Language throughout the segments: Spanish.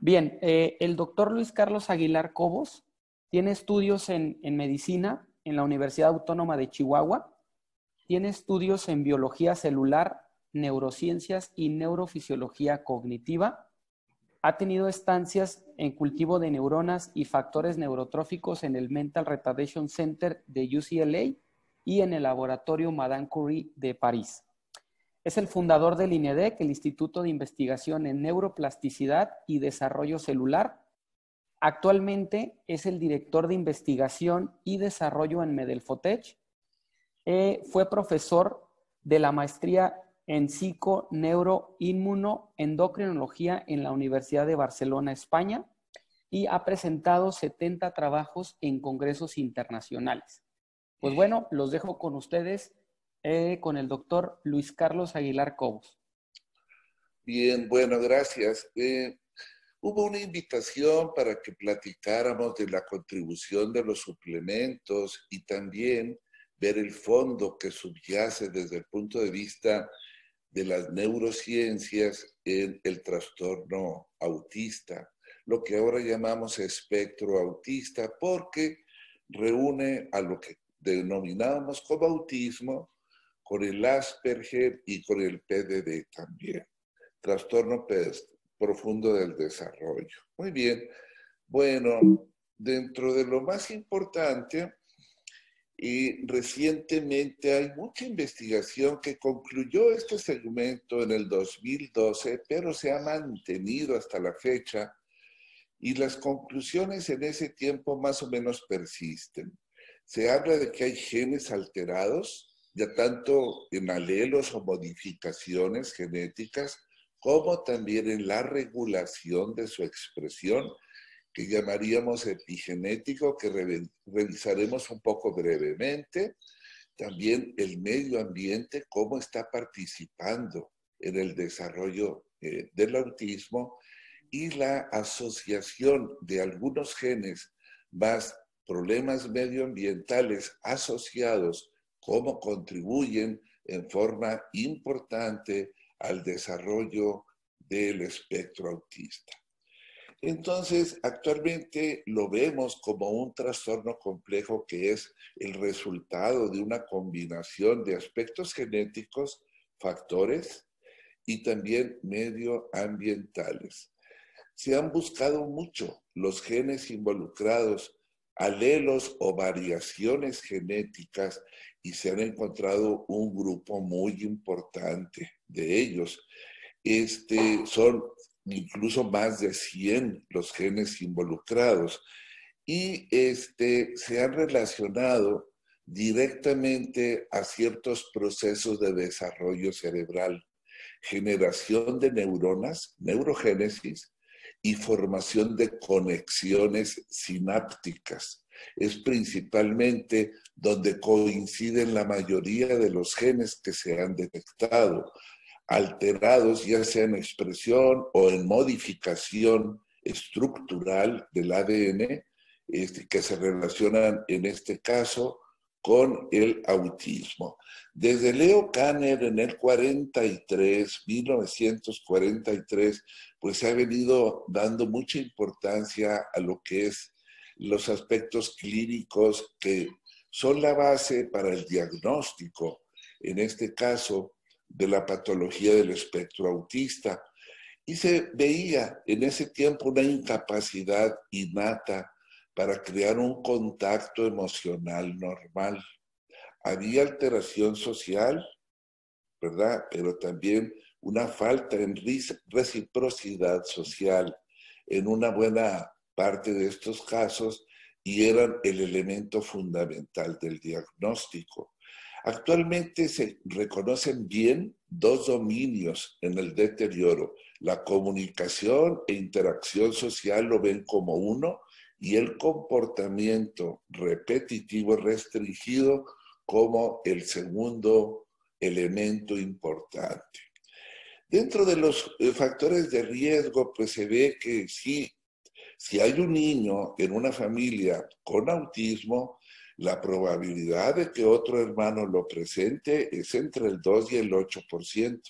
Bien, eh, el doctor Luis Carlos Aguilar Cobos tiene estudios en, en medicina en la Universidad Autónoma de Chihuahua, tiene estudios en biología celular, neurociencias y neurofisiología cognitiva. Ha tenido estancias en cultivo de neuronas y factores neurotróficos en el Mental Retardation Center de UCLA y en el laboratorio Madame Curie de París. Es el fundador del INEDEC, el Instituto de Investigación en Neuroplasticidad y Desarrollo Celular. Actualmente es el director de investigación y desarrollo en Medelfotech. Eh, fue profesor de la maestría en psico, neuro, inmuno, endocrinología en la Universidad de Barcelona, España, y ha presentado 70 trabajos en congresos internacionales. Pues bueno, los dejo con ustedes eh, con el doctor Luis Carlos Aguilar Cobos. Bien, bueno, gracias. Eh, hubo una invitación para que platicáramos de la contribución de los suplementos y también ver el fondo que subyace desde el punto de vista de las neurociencias en el trastorno autista, lo que ahora llamamos espectro autista, porque reúne a lo que denominamos como autismo con el Asperger y con el PDD también. Trastorno profundo del desarrollo. Muy bien. Bueno, dentro de lo más importante, y recientemente hay mucha investigación que concluyó este segmento en el 2012, pero se ha mantenido hasta la fecha y las conclusiones en ese tiempo más o menos persisten. Se habla de que hay genes alterados ya tanto en alelos o modificaciones genéticas, como también en la regulación de su expresión, que llamaríamos epigenético, que revisaremos un poco brevemente. También el medio ambiente, cómo está participando en el desarrollo eh, del autismo y la asociación de algunos genes más problemas medioambientales asociados cómo contribuyen en forma importante al desarrollo del espectro autista. Entonces, actualmente lo vemos como un trastorno complejo que es el resultado de una combinación de aspectos genéticos, factores y también medioambientales. Se han buscado mucho los genes involucrados, alelos o variaciones genéticas y se han encontrado un grupo muy importante de ellos. Este, son incluso más de 100 los genes involucrados y este, se han relacionado directamente a ciertos procesos de desarrollo cerebral, generación de neuronas, neurogénesis y formación de conexiones sinápticas. Es principalmente donde coinciden la mayoría de los genes que se han detectado, alterados ya sea en expresión o en modificación estructural del ADN, este, que se relacionan en este caso con el autismo. Desde Leo Kanner en el 43, 1943, pues se ha venido dando mucha importancia a lo que es los aspectos clínicos que son la base para el diagnóstico, en este caso, de la patología del espectro autista. Y se veía en ese tiempo una incapacidad innata para crear un contacto emocional normal. Había alteración social, ¿verdad? Pero también una falta en reciprocidad social, en una buena parte de estos casos y eran el elemento fundamental del diagnóstico. Actualmente se reconocen bien dos dominios en el deterioro. La comunicación e interacción social lo ven como uno y el comportamiento repetitivo restringido como el segundo elemento importante. Dentro de los eh, factores de riesgo, pues se ve que sí si hay un niño en una familia con autismo, la probabilidad de que otro hermano lo presente es entre el 2 y el 8%.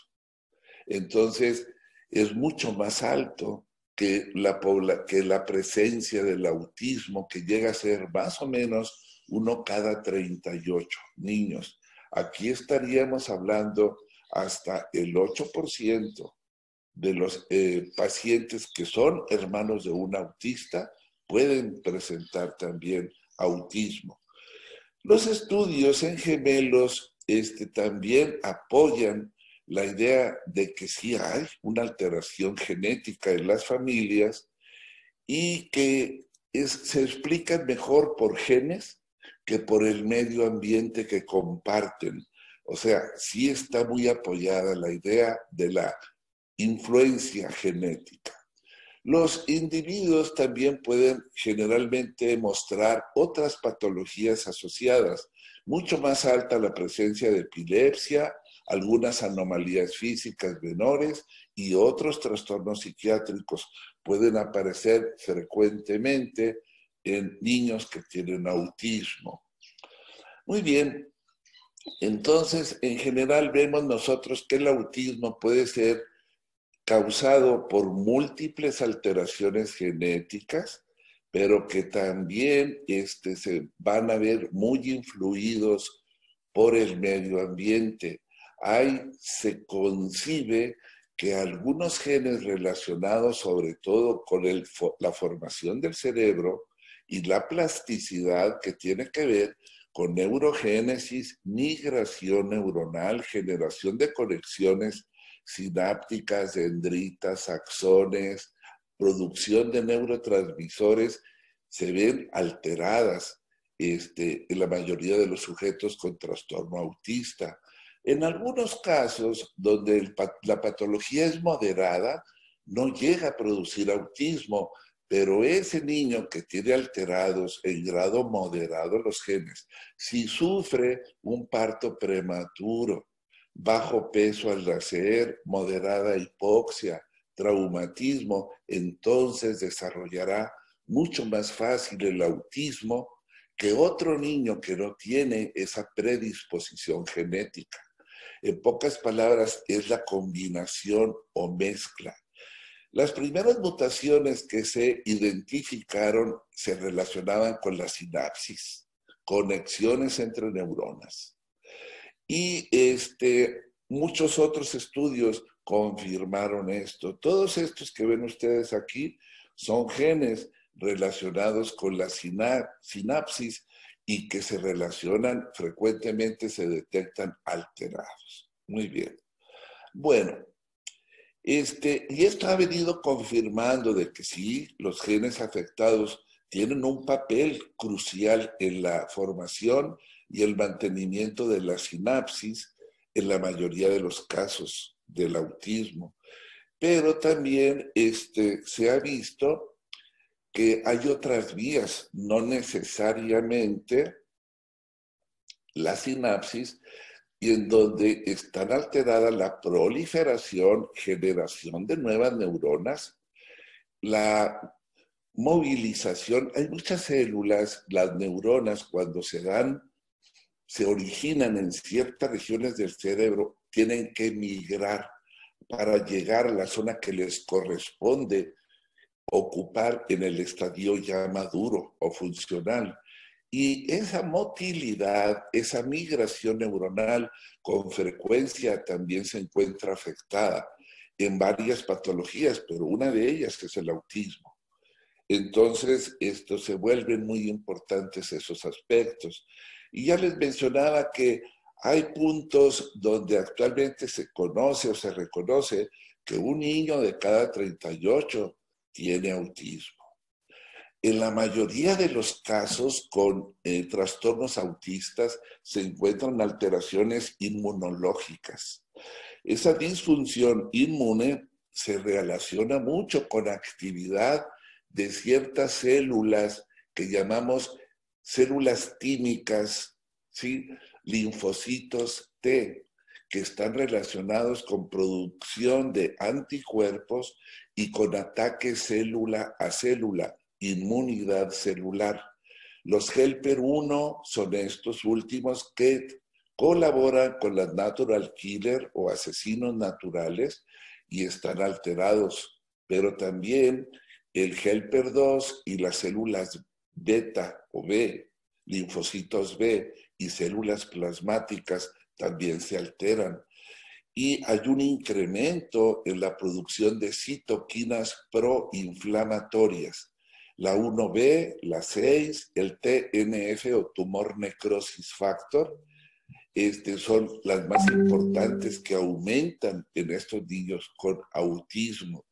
Entonces, es mucho más alto que la, que la presencia del autismo, que llega a ser más o menos uno cada 38 niños. Aquí estaríamos hablando hasta el 8% de los eh, pacientes que son hermanos de un autista pueden presentar también autismo. Los estudios en gemelos este, también apoyan la idea de que sí hay una alteración genética en las familias y que se explican mejor por genes que por el medio ambiente que comparten. O sea, sí está muy apoyada la idea de la influencia genética. Los individuos también pueden generalmente mostrar otras patologías asociadas, mucho más alta la presencia de epilepsia, algunas anomalías físicas menores y otros trastornos psiquiátricos pueden aparecer frecuentemente en niños que tienen autismo. Muy bien, entonces en general vemos nosotros que el autismo puede ser causado por múltiples alteraciones genéticas, pero que también este, se van a ver muy influidos por el medio ambiente hay, se concibe que algunos genes relacionados sobre todo con la formación del cerebro y la plasticidad que tiene que ver con neurogénesis, migración neuronal, generación de conexiones sinápticas, dendritas, axones, producción de neurotransmisores, se ven alteradas este, en la mayoría de los sujetos con trastorno autista. En algunos casos donde la patología es moderada, no llega a producir autismo, pero ese niño que tiene alterados en grado moderado los genes, si sufre un parto prematuro, bajo peso al nacer, moderada hipoxia, traumatismo, entonces desarrollará mucho más fácil el autismo que otro niño que no tiene esa predisposición genética. En pocas palabras, es la combinación o mezcla. Las primeras mutaciones que se identificaron se relacionaban con la sinapsis, conexiones entre neuronas. Y este, muchos otros estudios confirmaron esto. Todos estos que ven ustedes aquí son genes relacionados con la sinapsis y que se relacionan frecuentemente se detectan alterados. Muy bien. Bueno, este, y esto ha venido confirmando de que sí, los genes afectados tienen un papel crucial en la formación y el mantenimiento de la sinapsis en la mayoría de los casos del autismo. Pero también este, se ha visto que hay otras vías, no necesariamente la sinapsis, y en donde están alteradas la proliferación, generación de nuevas neuronas, la movilización. Hay muchas células, las neuronas, cuando se dan, se originan en ciertas regiones del cerebro, tienen que migrar para llegar a la zona que les corresponde ocupar en el estadio ya maduro o funcional. Y esa motilidad, esa migración neuronal con frecuencia también se encuentra afectada en varias patologías, pero una de ellas es el autismo. Entonces, esto se vuelven muy importantes esos aspectos. Y ya les mencionaba que hay puntos donde actualmente se conoce o se reconoce que un niño de cada 38 tiene autismo. En la mayoría de los casos con eh, trastornos autistas se encuentran alteraciones inmunológicas. Esa disfunción inmune se relaciona mucho con actividad de ciertas células que llamamos células tímicas, ¿sí? linfocitos T, que están relacionados con producción de anticuerpos y con ataque célula a célula, inmunidad celular. Los helper 1 son estos últimos que colaboran con las natural killer o asesinos naturales y están alterados pero también el helper 2 y las células beta o B, linfocitos B y células plasmáticas también se alteran. Y hay un incremento en la producción de citoquinas proinflamatorias. La 1B, la 6, el TNF o tumor necrosis factor, este, son las más importantes que aumentan en estos niños con autismo.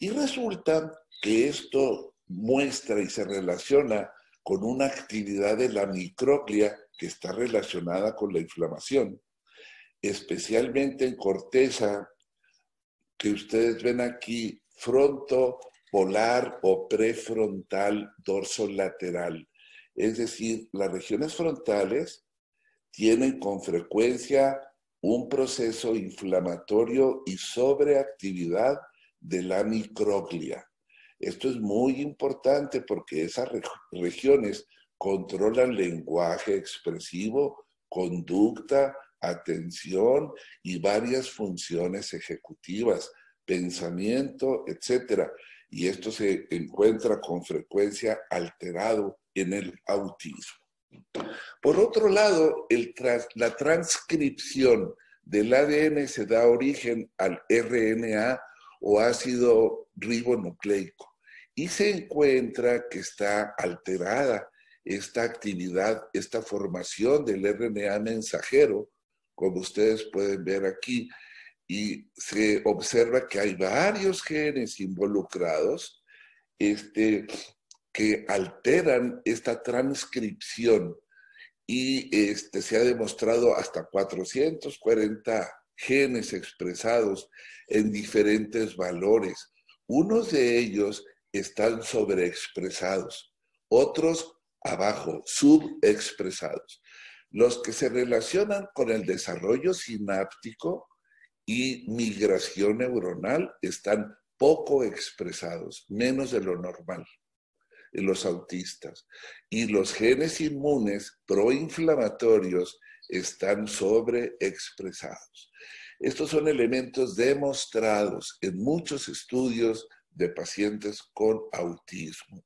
Y resulta que esto muestra y se relaciona con una actividad de la microglia que está relacionada con la inflamación, especialmente en corteza que ustedes ven aquí, fronto polar o prefrontal dorsolateral. Es decir, las regiones frontales tienen con frecuencia un proceso inflamatorio y sobreactividad de la microglia. Esto es muy importante porque esas regiones controlan lenguaje expresivo, conducta, atención y varias funciones ejecutivas, pensamiento, etc. Y esto se encuentra con frecuencia alterado en el autismo. Por otro lado, la transcripción del ADN se da origen al RNA o ácido ribonucleico y se encuentra que está alterada esta actividad, esta formación del RNA mensajero, como ustedes pueden ver aquí, y se observa que hay varios genes involucrados este, que alteran esta transcripción y este, se ha demostrado hasta 440 genes expresados en diferentes valores. Unos de ellos están sobreexpresados, otros abajo, subexpresados. Los que se relacionan con el desarrollo sináptico y migración neuronal están poco expresados, menos de lo normal en los autistas. Y los genes inmunes proinflamatorios están sobreexpresados. Estos son elementos demostrados en muchos estudios de pacientes con autismo.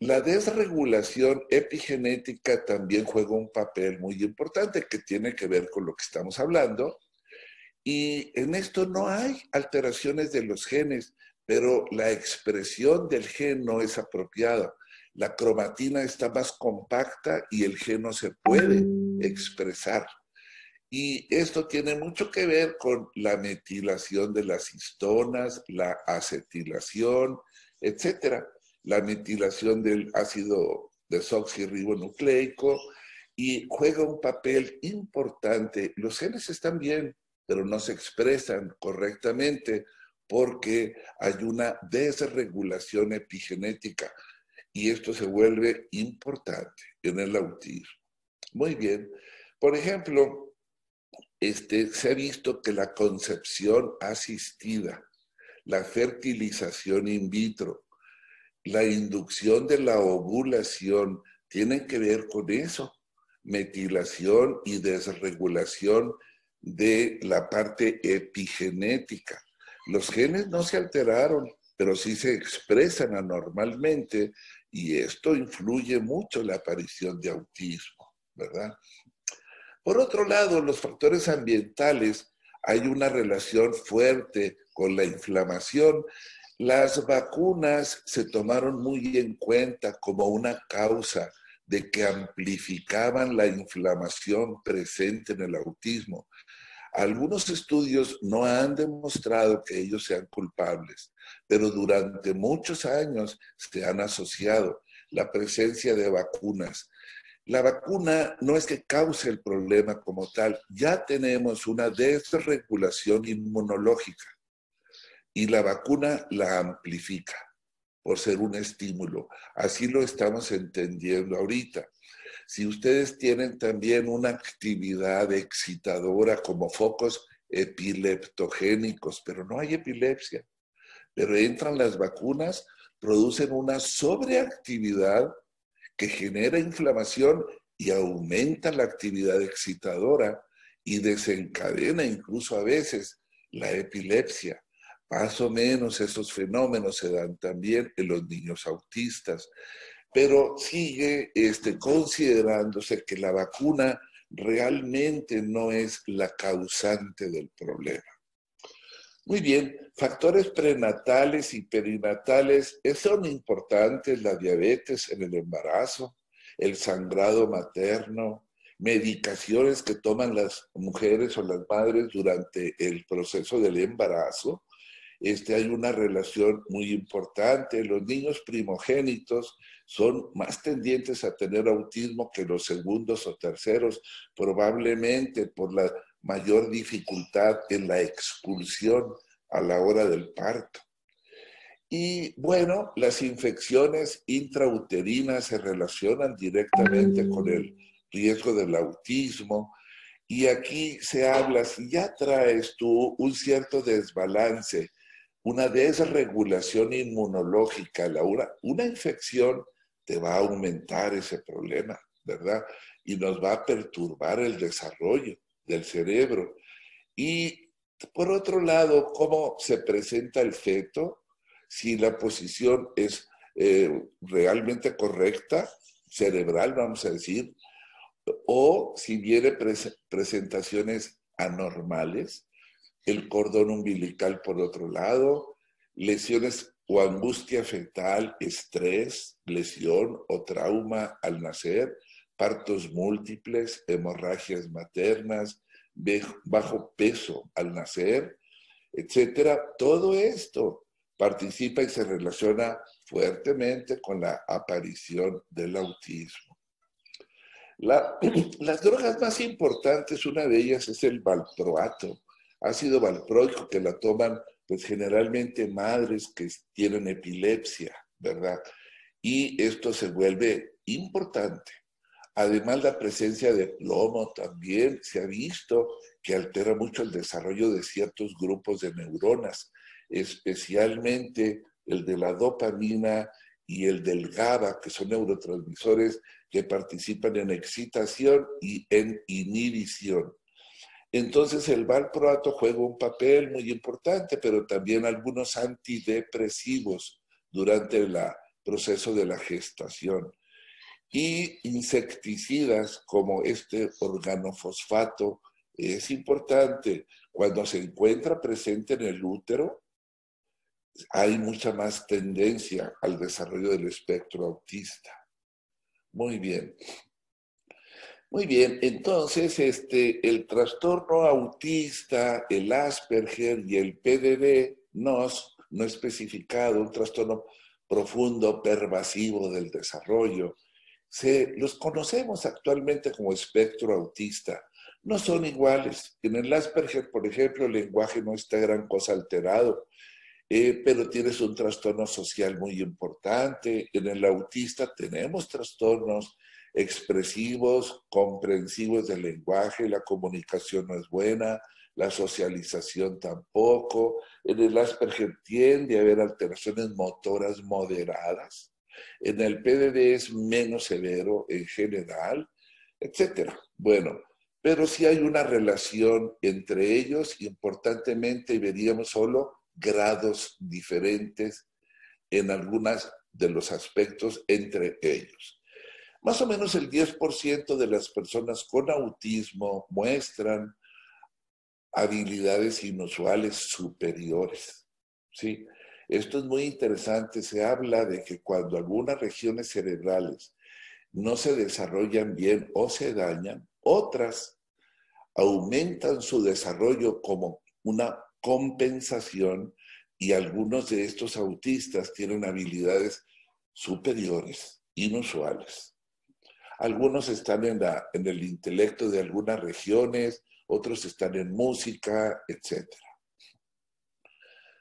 La desregulación epigenética también juega un papel muy importante que tiene que ver con lo que estamos hablando. Y en esto no hay alteraciones de los genes, pero la expresión del gen no es apropiada. La cromatina está más compacta y el gen no se puede expresar. Y esto tiene mucho que ver con la metilación de las histonas, la acetilación, etcétera, la metilación del ácido desoxirribonucleico y juega un papel importante. Los genes están bien, pero no se expresan correctamente porque hay una desregulación epigenética y esto se vuelve importante en el autismo. Muy bien. Por ejemplo, este, se ha visto que la concepción asistida, la fertilización in vitro, la inducción de la ovulación tienen que ver con eso, metilación y desregulación de la parte epigenética. Los genes no se alteraron, pero sí se expresan anormalmente y esto influye mucho en la aparición de autismo, ¿verdad? Por otro lado, los factores ambientales, hay una relación fuerte con la inflamación. Las vacunas se tomaron muy en cuenta como una causa de que amplificaban la inflamación presente en el autismo. Algunos estudios no han demostrado que ellos sean culpables, pero durante muchos años se han asociado la presencia de vacunas. La vacuna no es que cause el problema como tal, ya tenemos una desregulación inmunológica y la vacuna la amplifica por ser un estímulo. Así lo estamos entendiendo ahorita. Si ustedes tienen también una actividad excitadora como focos epileptogénicos, pero no hay epilepsia, pero entran las vacunas, producen una sobreactividad que genera inflamación y aumenta la actividad excitadora y desencadena incluso a veces la epilepsia. Más o menos esos fenómenos se dan también en los niños autistas, pero sigue este, considerándose que la vacuna realmente no es la causante del problema. Muy bien, factores prenatales y perinatales son importantes, la diabetes en el embarazo, el sangrado materno, medicaciones que toman las mujeres o las madres durante el proceso del embarazo. Este, hay una relación muy importante. Los niños primogénitos son más tendientes a tener autismo que los segundos o terceros, probablemente por la mayor dificultad en la expulsión a la hora del parto. Y bueno, las infecciones intrauterinas se relacionan directamente con el riesgo del autismo. Y aquí se habla, si ya traes tú un cierto desbalance, una desregulación inmunológica, la una, una infección te va a aumentar ese problema, ¿verdad? Y nos va a perturbar el desarrollo del cerebro. Y por otro lado, ¿cómo se presenta el feto? Si la posición es eh, realmente correcta, cerebral, vamos a decir, o si viene presentaciones anormales, el cordón umbilical por otro lado, lesiones o angustia fetal, estrés, lesión o trauma al nacer, partos múltiples, hemorragias maternas, bajo peso al nacer, etcétera. Todo esto participa y se relaciona fuertemente con la aparición del autismo. las drogas más importantes, una de ellas es el valproato, ácido valproico que la toman pues generalmente madres que tienen epilepsia, ¿verdad? Y esto se vuelve importante. Además, la presencia de plomo también se ha visto que altera mucho el desarrollo de ciertos grupos de neuronas, especialmente el de la dopamina y el del GABA, que son neurotransmisores que participan en excitación y en inhibición. Entonces el valproato juega un papel muy importante, pero también algunos antidepresivos durante el proceso de la gestación. Y insecticidas como este organofosfato es importante. Cuando se encuentra presente en el útero, hay mucha más tendencia al desarrollo del espectro autista. Muy bien. Muy bien, entonces este, el trastorno autista, el Asperger y el PDD no, especificado, un trastorno profundo, pervasivo del desarrollo, se, los conocemos actualmente como espectro autista. No son iguales. En el Asperger, por ejemplo, el lenguaje no está gran cosa alterado, eh, pero tienes un trastorno social muy importante. En el autista tenemos trastornos expresivos, comprensivos del lenguaje, la comunicación no es buena, la socialización tampoco. En el Asperger tiende a haber alteraciones motoras moderadas. En el PDD es menos severo en general, etc. Bueno, pero sí hay una relación entre ellos, importantemente veríamos solo grados diferentes en algunos de los aspectos entre ellos. Más o menos el 10% de las personas con autismo muestran habilidades inusuales superiores. ¿sí? Esto es muy interesante. Se habla de que cuando algunas regiones cerebrales no se desarrollan bien o se dañan, otras aumentan su desarrollo como una compensación y algunos de estos autistas tienen habilidades superiores, inusuales. Algunos están en, el intelecto de algunas regiones, otros están en música, etc.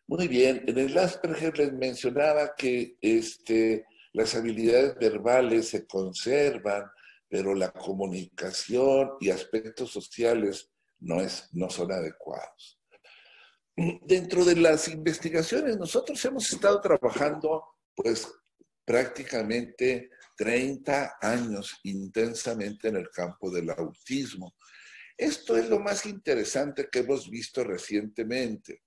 Muy bien, en el Asperger les mencionaba que este, las habilidades verbales se conservan, pero la comunicación y aspectos sociales no, no son adecuados. Dentro de las investigaciones, nosotros hemos estado trabajando pues prácticamente 30 años intensamente en el campo del autismo. Esto es lo más interesante que hemos visto recientemente.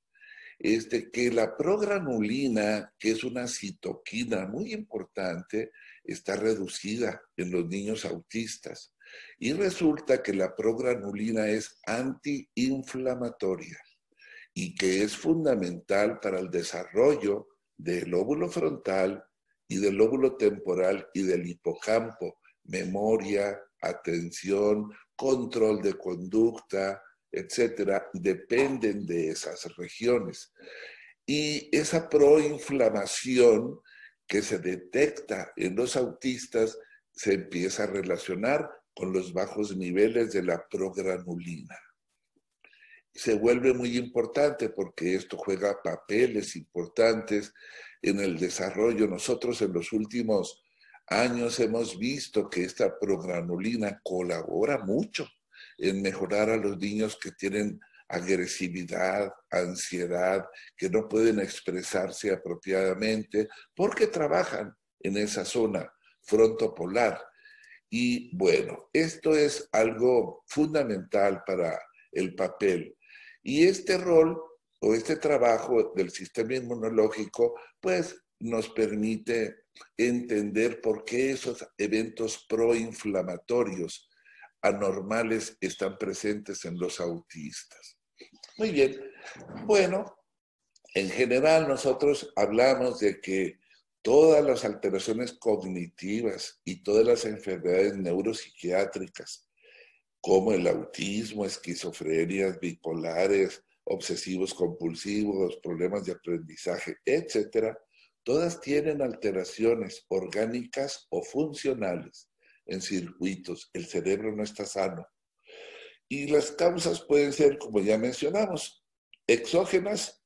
este, que la progranulina, que es una citoquina muy importante, está reducida en los niños autistas. Y resulta que la progranulina es antiinflamatoria y que es fundamental para el desarrollo del lóbulo frontal y del lóbulo temporal y del hipocampo, memoria, atención, control de conducta, etcétera, dependen de esas regiones. Y esa proinflamación que se detecta en los autistas se empieza a relacionar con los bajos niveles de la progranulina. Se vuelve muy importante porque esto juega papeles importantes en el desarrollo. Nosotros en los últimos años hemos visto que esta progranulina colabora mucho en mejorar a los niños que tienen agresividad, ansiedad, que no pueden expresarse apropiadamente porque trabajan en esa zona frontopolar. Y bueno, esto es algo fundamental para el papel. Y este rol o este trabajo del sistema inmunológico, pues nos permite entender por qué esos eventos proinflamatorios anormales están presentes en los autistas. Muy bien. Bueno, en general nosotros hablamos de que todas las alteraciones cognitivas y todas las enfermedades neuropsiquiátricas, como el autismo, esquizofrenias bipolares, obsesivos compulsivos, problemas de aprendizaje, etcétera, todas tienen alteraciones orgánicas o funcionales en circuitos. El cerebro no está sano. Y las causas pueden ser, como ya mencionamos, exógenas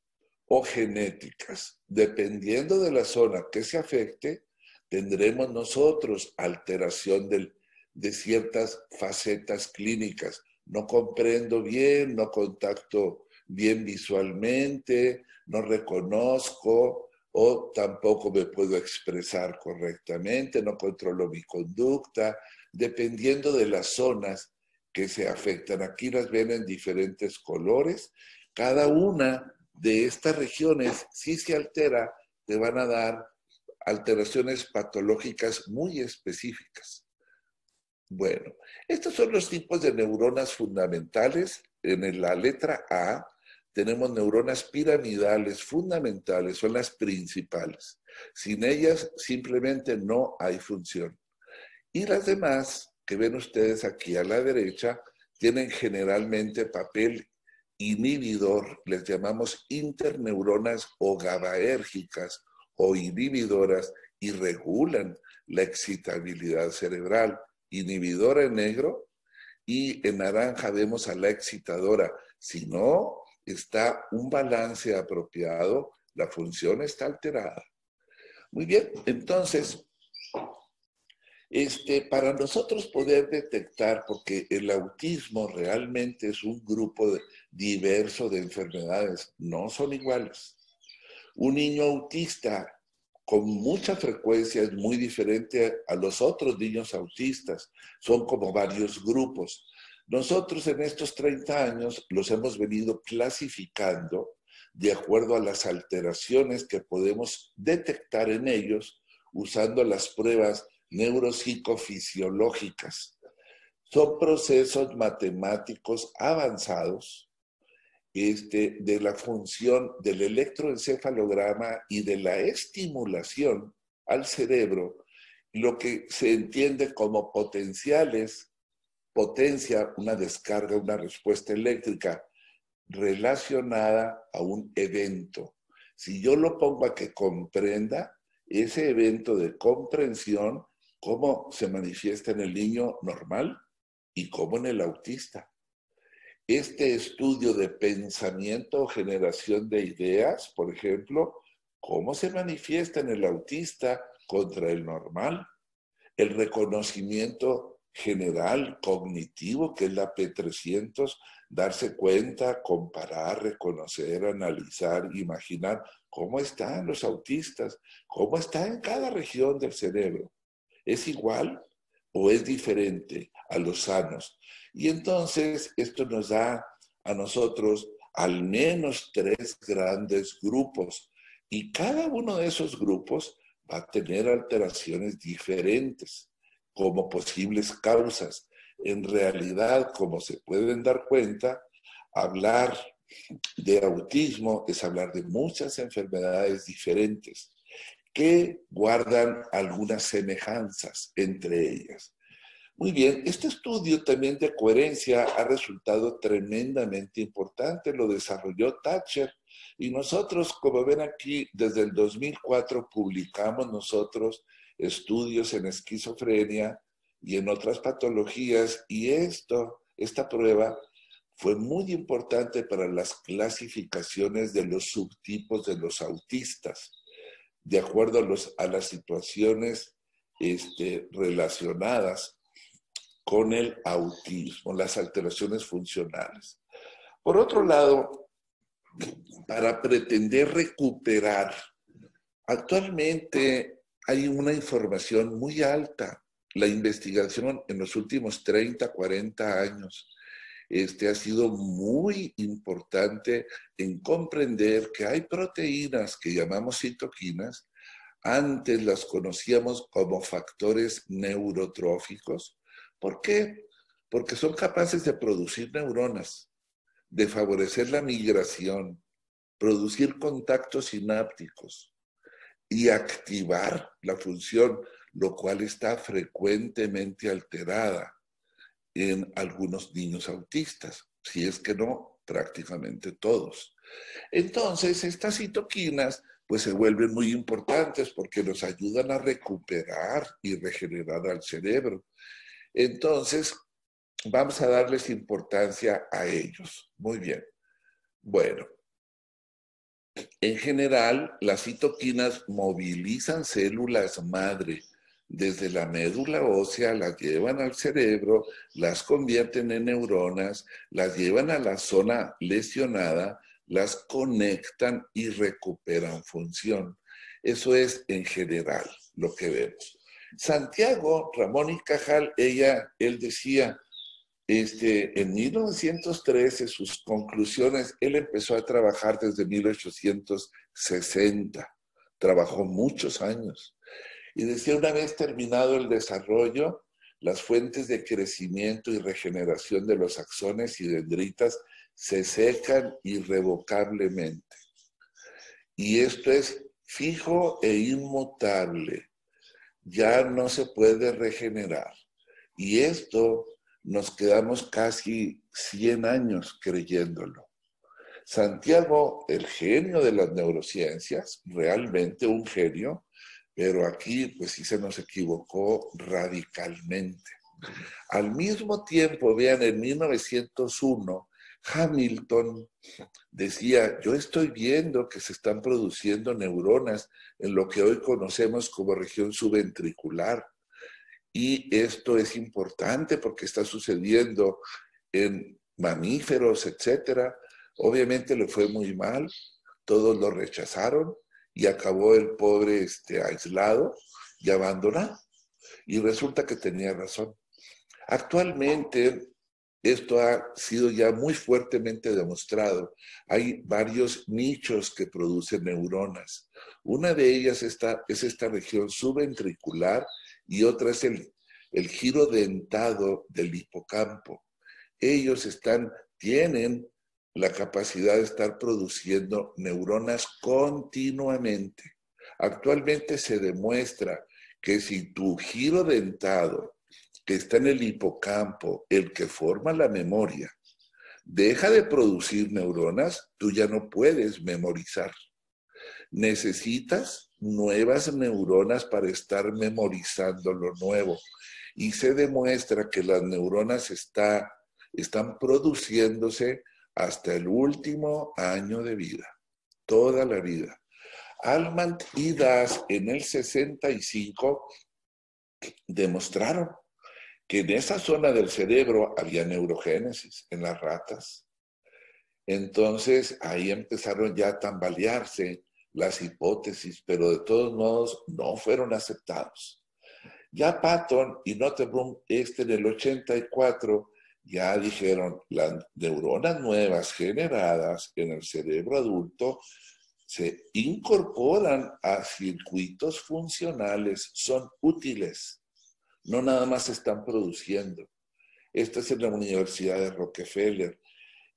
o genéticas. Dependiendo de la zona que se afecte, tendremos nosotros alteración de ciertas facetas clínicas. No comprendo bien, no contacto bien visualmente, no reconozco o tampoco me puedo expresar correctamente, no controlo mi conducta, dependiendo de las zonas que se afectan. Aquí las ven en diferentes colores. Cada una de estas regiones, si se altera, te van a dar alteraciones patológicas muy específicas. Bueno, estos son los tipos de neuronas fundamentales. En la letra A tenemos neuronas piramidales fundamentales, son las principales. Sin ellas simplemente no hay función. Y las demás que ven ustedes aquí a la derecha tienen generalmente papel inhibidor, les llamamos interneuronas o GABAérgicas o inhibidoras y regulan la excitabilidad cerebral. Inhibidora en negro y en naranja vemos a la excitadora. Si no, está un balance apropiado, la función está alterada. Muy bien, entonces, este, para nosotros poder detectar, porque el autismo realmente es un grupo diverso de enfermedades, no son iguales. Un niño autista con mucha frecuencia es muy diferente a los otros niños autistas, son como varios grupos. Nosotros en estos 30 años los hemos venido clasificando de acuerdo a las alteraciones que podemos detectar en ellos usando las pruebas neuropsicofisiológicas. Son procesos matemáticos avanzados este, de la función del electroencefalograma y de la estimulación al cerebro, lo que se entiende como potenciales potencia una descarga, una respuesta eléctrica relacionada a un evento. Si yo lo pongo a que comprenda ese evento de comprensión, cómo se manifiesta en el niño normal y cómo en el autista. Este estudio de pensamiento o generación de ideas, por ejemplo, cómo se manifiesta en el autista contra el normal. El reconocimiento general cognitivo, que es la P300, darse cuenta, comparar, reconocer, analizar, imaginar cómo están los autistas, cómo está en cada región del cerebro. ¿Es igual o es diferente a los sanos? Y entonces esto nos da a nosotros al menos tres grandes grupos y cada uno de esos grupos va a tener alteraciones diferentes como posibles causas. En realidad, como se pueden dar cuenta, hablar de autismo es hablar de muchas enfermedades diferentes que guardan algunas semejanzas entre ellas. Muy bien, este estudio también de coherencia ha resultado tremendamente importante, lo desarrolló Thatcher y nosotros, como ven aquí, desde el 2004 publicamos nosotros estudios en esquizofrenia y en otras patologías y esto, esta prueba fue muy importante para las clasificaciones de los subtipos de los autistas, de acuerdo a, las situaciones este, relacionadas con el autismo, las alteraciones funcionales. Por otro lado, para pretender recuperar, actualmente hay una información muy alta. La investigación en los últimos 30, 40 años este, ha sido muy importante en comprender que hay proteínas que llamamos citoquinas, antes las conocíamos como factores neurotróficos, ¿Por qué? Porque son capaces de producir neuronas, de favorecer la migración, producir contactos sinápticos y activar la función, lo cual está frecuentemente alterada en algunos niños autistas, si es que no prácticamente todos. Entonces, estas citoquinas pues se vuelven muy importantes porque nos ayudan a recuperar y regenerar al cerebro. Entonces, vamos a darles importancia a ellos. Muy bien. Bueno, en general, las citoquinas movilizan células madre desde la médula ósea, las llevan al cerebro, las convierten en neuronas, las llevan a la zona lesionada, las conectan y recuperan función. Eso es en general lo que vemos. Santiago Ramón y Cajal, ella, él decía, este, en 1913 sus conclusiones, él empezó a trabajar desde 1860, trabajó muchos años, y decía, una vez terminado el desarrollo, las fuentes de crecimiento y regeneración de los axones y dendritas se secan irrevocablemente. Y esto es fijo e inmutable ya no se puede regenerar. Y esto nos quedamos casi 100 años creyéndolo. Santiago, el genio de las neurociencias, realmente un genio, pero aquí pues sí se nos equivocó radicalmente. Al mismo tiempo, vean, en 1901, Hamilton decía, yo estoy viendo que se están produciendo neuronas en lo que hoy conocemos como región subventricular. Y esto es importante porque está sucediendo en mamíferos, etcétera. Obviamente le fue muy mal, todos lo rechazaron y acabó el pobre este, aislado y abandonado. Y resulta que tenía razón. Actualmente esto ha sido ya muy fuertemente demostrado. Hay varios nichos que producen neuronas. Una de ellas está, es esta región subventricular y otra es el, el giro dentado del hipocampo. Ellos están, tienen la capacidad de estar produciendo neuronas continuamente. Actualmente se demuestra que si tu giro dentado que está en el hipocampo, el que forma la memoria, deja de producir neuronas, tú ya no puedes memorizar. Necesitas nuevas neuronas para estar memorizando lo nuevo. Y se demuestra que las neuronas está, están produciéndose hasta el último año de vida, toda la vida. Almant y Das en el 65 demostraron que en esa zona del cerebro había neurogénesis en las ratas. Entonces ahí empezaron ya a tambalearse las hipótesis, pero de todos modos no fueron aceptados. Ya Patton y Nottebrum, este en el 84, ya dijeron, las neuronas nuevas generadas en el cerebro adulto se incorporan a circuitos funcionales, son útiles, no nada más se están produciendo. Esta es en la Universidad de Rockefeller.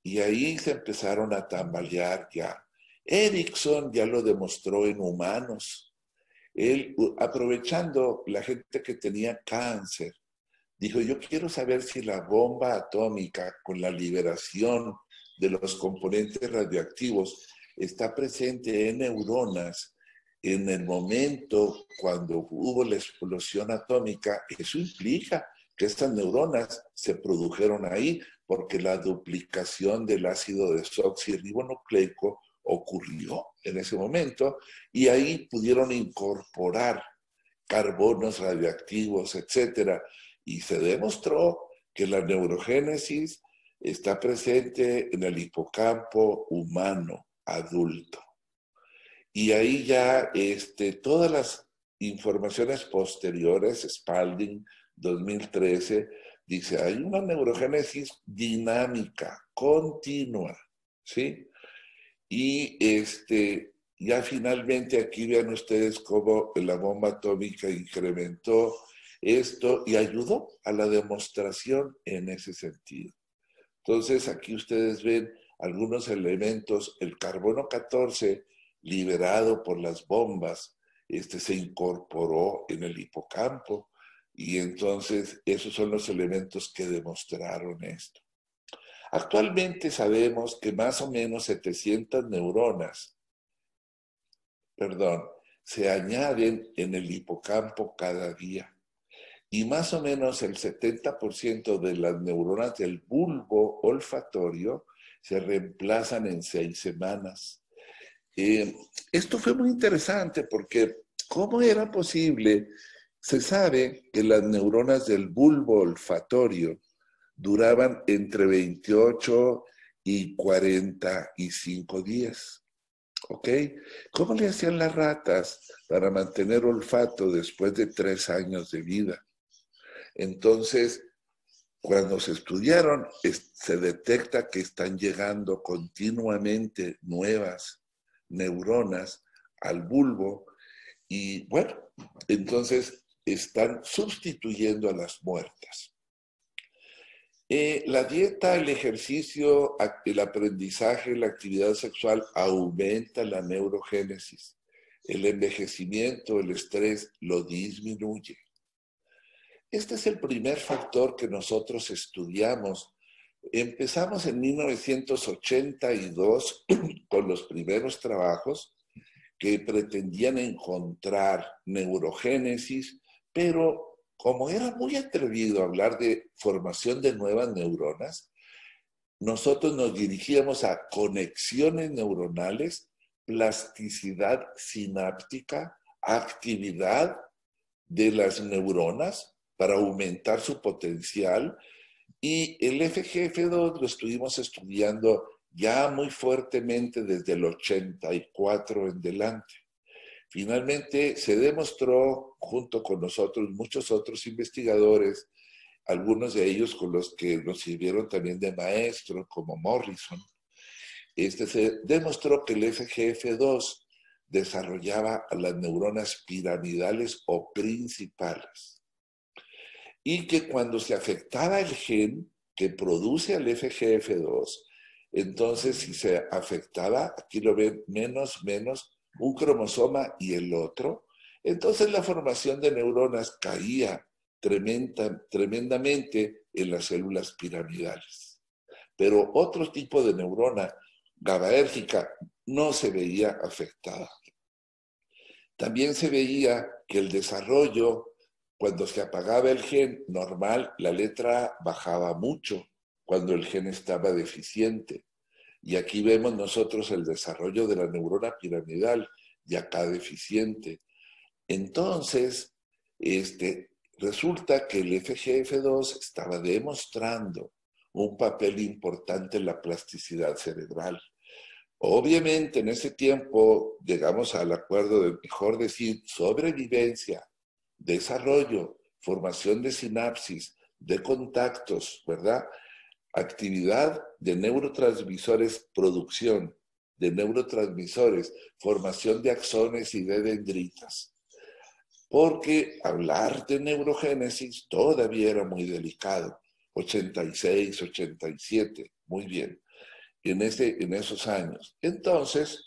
Y ahí se empezaron a tambalear ya. Erickson ya lo demostró en humanos. Él, aprovechando la gente que tenía cáncer, dijo, yo quiero saber si la bomba atómica con la liberación de los componentes radioactivos está presente en neuronas en el momento cuando hubo la explosión atómica. Eso implica que estas neuronas se produjeron ahí porque la duplicación del ácido desoxirribonucleico ocurrió en ese momento y ahí pudieron incorporar carbonos radioactivos, etcétera, y se demostró que la neurogénesis está presente en el hipocampo humano adulto. Y ahí ya este, todas las informaciones posteriores, Spalding 2013, dice, hay una neurogénesis dinámica, continua, ¿sí? Y este, ya finalmente aquí vean ustedes cómo la bomba atómica incrementó esto y ayudó a la demostración en ese sentido. Entonces aquí ustedes ven algunos elementos, el carbono 14 liberado por las bombas, este se incorporó en el hipocampo y entonces esos son los elementos que demostraron esto. Actualmente sabemos que más o menos 700 neuronas, perdón, se añaden en el hipocampo cada día. Y más o menos el 70% de las neuronas del bulbo olfatorio se reemplazan en seis semanas. Eh, esto fue muy interesante porque ¿cómo era posible se sabe que las neuronas del bulbo olfatorio duraban entre 28 y 45 días. ¿Ok? ¿Cómo le hacían las ratas para mantener olfato después de tres años de vida? Entonces, cuando se estudiaron, se detecta que están llegando continuamente nuevas neuronas al bulbo y bueno, entonces están sustituyendo a las muertas. Eh, la dieta, el ejercicio, el aprendizaje, la actividad sexual aumenta la neurogénesis. El envejecimiento, el estrés lo disminuye. Este es el primer factor que nosotros estudiamos. Empezamos en 1982 con los primeros trabajos que pretendían encontrar neurogénesis pero como era muy atrevido hablar de formación de nuevas neuronas, nosotros nos dirigíamos a conexiones neuronales, plasticidad sináptica, actividad de las neuronas para aumentar su potencial. Y el FGF2 lo estuvimos estudiando ya muy fuertemente desde el 84 en delante. Finalmente se demostró, junto con nosotros, muchos otros investigadores, algunos de ellos con los que nos sirvieron también de maestro, como Morrison, este, se demostró que el FGF2 desarrollaba las neuronas piramidales o principales. Y que cuando se afectaba el gen que produce el FGF2, entonces si se afectaba, aquí lo ven, menos, menos, un cromosoma y el otro, entonces la formación de neuronas caía tremendamente en las células piramidales. Pero otro tipo de neurona GABAérgica no se veía afectada. También se veía que el desarrollo, cuando se apagaba el gen normal, la letra bajaba mucho cuando el gen estaba deficiente. Y aquí vemos nosotros el desarrollo de la neurona piramidal y acá deficiente. Entonces, este, resulta que el FGF2 estaba demostrando un papel importante en la plasticidad cerebral. Obviamente, en ese tiempo llegamos al acuerdo de, mejor decir, sobrevivencia, desarrollo, formación de sinapsis, de contactos, ¿verdad? Actividad de neurotransmisores, producción de neurotransmisores, formación de axones y de dendritas. Porque hablar de neurogénesis todavía era muy delicado. 86, 87, muy bien, en, ese, en esos años. Entonces,